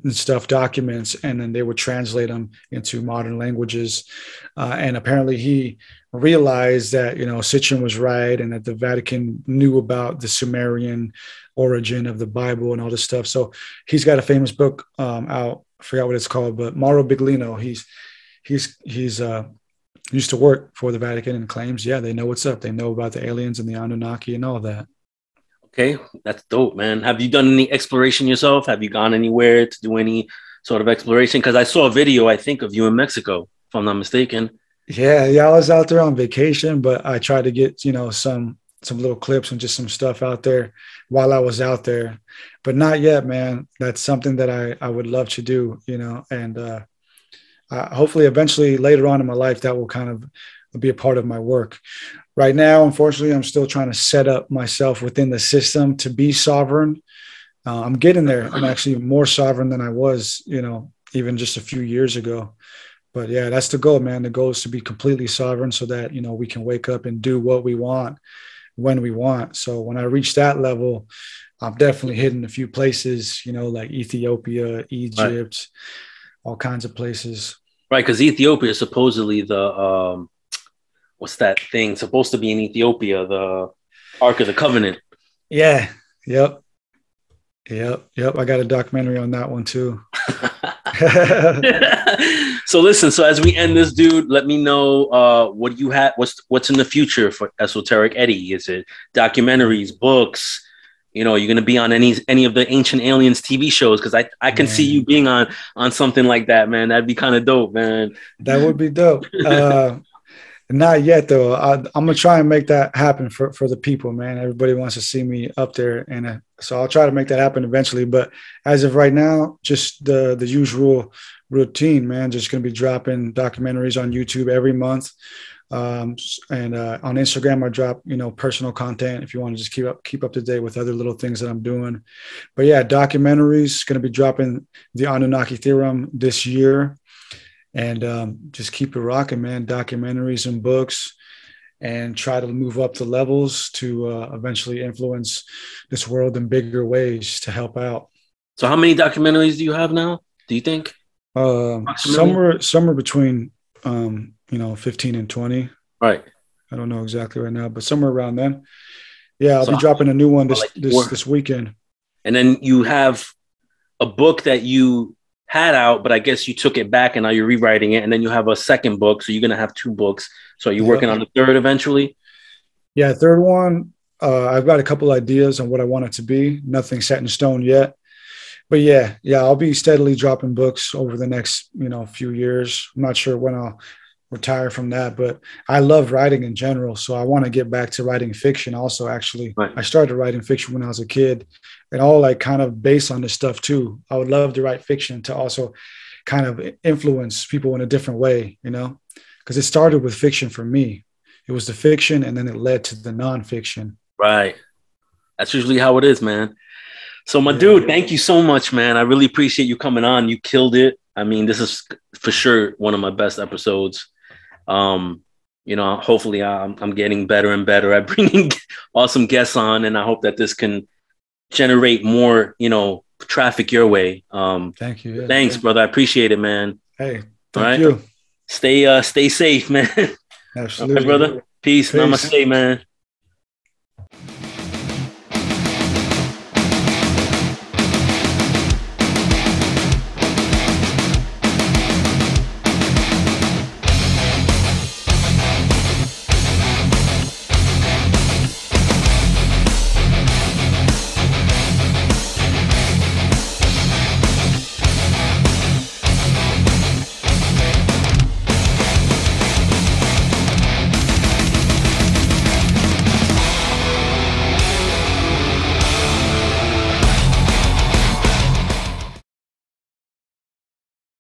and stuff documents, and then they would translate them into modern languages. Uh, and apparently, he realized that you know Sitchin was right, and that the Vatican knew about the Sumerian origin of the Bible and all this stuff. So he's got a famous book um, out. I forgot what it's called, but Mauro Biglino. He's he's he's uh, used to work for the Vatican and claims, yeah, they know what's up. They know about the aliens and the Anunnaki and all that. Okay, that's dope, man. Have you done any exploration yourself? Have you gone anywhere to do any sort of exploration? Because I saw a video, I think, of you in Mexico, if I'm not mistaken. Yeah, yeah, I was out there on vacation, but I tried to get you know some some little clips and just some stuff out there while I was out there, but not yet, man. That's something that I I would love to do, you know, and uh, uh, hopefully eventually later on in my life that will kind of be a part of my work. Right now, unfortunately, I'm still trying to set up myself within the system to be sovereign. uh, I'm getting there. I'm actually more sovereign than I was, you know, even just a few years ago. But yeah, that's the goal, man. The goal is to be completely sovereign so that, you know, we can wake up and do what we want when we want. So when I reach that level, I'm definitely hitting a few places, you know, like Ethiopia, Egypt, right. all kinds of places. Right, because Ethiopia is supposedly the um, what's that thing supposed to be in Ethiopia, the Ark of the Covenant. Yeah. Yep. Yep. Yep. I got a documentary on that one too. so listen, so as we end this, dude, let me know uh, what you have. What's what's in the future for Esoteric Eddie? Is it documentaries, books? You know, you're gonna be on any any of the Ancient Aliens TV shows because I I can man. see you being on on something like that, man. That'd be kind of dope, man. That would be dope. Uh, not yet though. I, am gonna try and make that happen for for the people, man. Everybody wants to see me up there, and uh, so I'll try to make that happen eventually. But as of right now, just the the usual routine, man. Just gonna be dropping documentaries on YouTube every month, um, and uh, on Instagram I drop you know personal content if you want to just keep up keep up to date with other little things that I'm doing. But yeah, documentaries gonna be dropping the Anunnaki theorem this year and um, just keep it rocking, man. Documentaries and books, and try to move up the levels to uh, eventually influence this world in bigger ways to help out. So, how many documentaries do you have now? Do you think? Uh, somewhere, somewhere between, um, you know, fifteen and twenty. Right. I don't know exactly right now, but somewhere around then. Yeah, I'll so be dropping a new one this like this, this weekend. And then you have a book that you had out, but I guess you took it back and now you're rewriting it, and then you have a second book, so you're gonna have two books. So are you working on the third eventually? Yeah, third one. Uh, I've got a couple ideas on what I want it to be. Nothing set in stone yet, but yeah, yeah, I'll be steadily dropping books over the next you know few years. I'm not sure when I'll retire from that, but I love writing in general. So I want to get back to writing fiction also. Actually, right. I started writing fiction when I was a kid and all like kind of based on this stuff too. I would love to write fiction to also kind of influence people in a different way, you know, because it started with fiction for me. It was the fiction and then it led to the nonfiction. Right. That's usually how it is, man. So, my yeah. dude, thank you so much, man. I really appreciate you coming on. You killed it. I mean, this is for sure one of my best episodes. Um, you know, hopefully I'm, I'm getting better and better at bringing awesome guests on, and I hope that this can generate more, you know, traffic your way. Um, thank you. Yeah, thanks, yeah. brother. I appreciate it, man. Hey, thank right? you. Stay, uh, stay safe, man. Absolutely, brother. Peace. Peace. Namaste, man.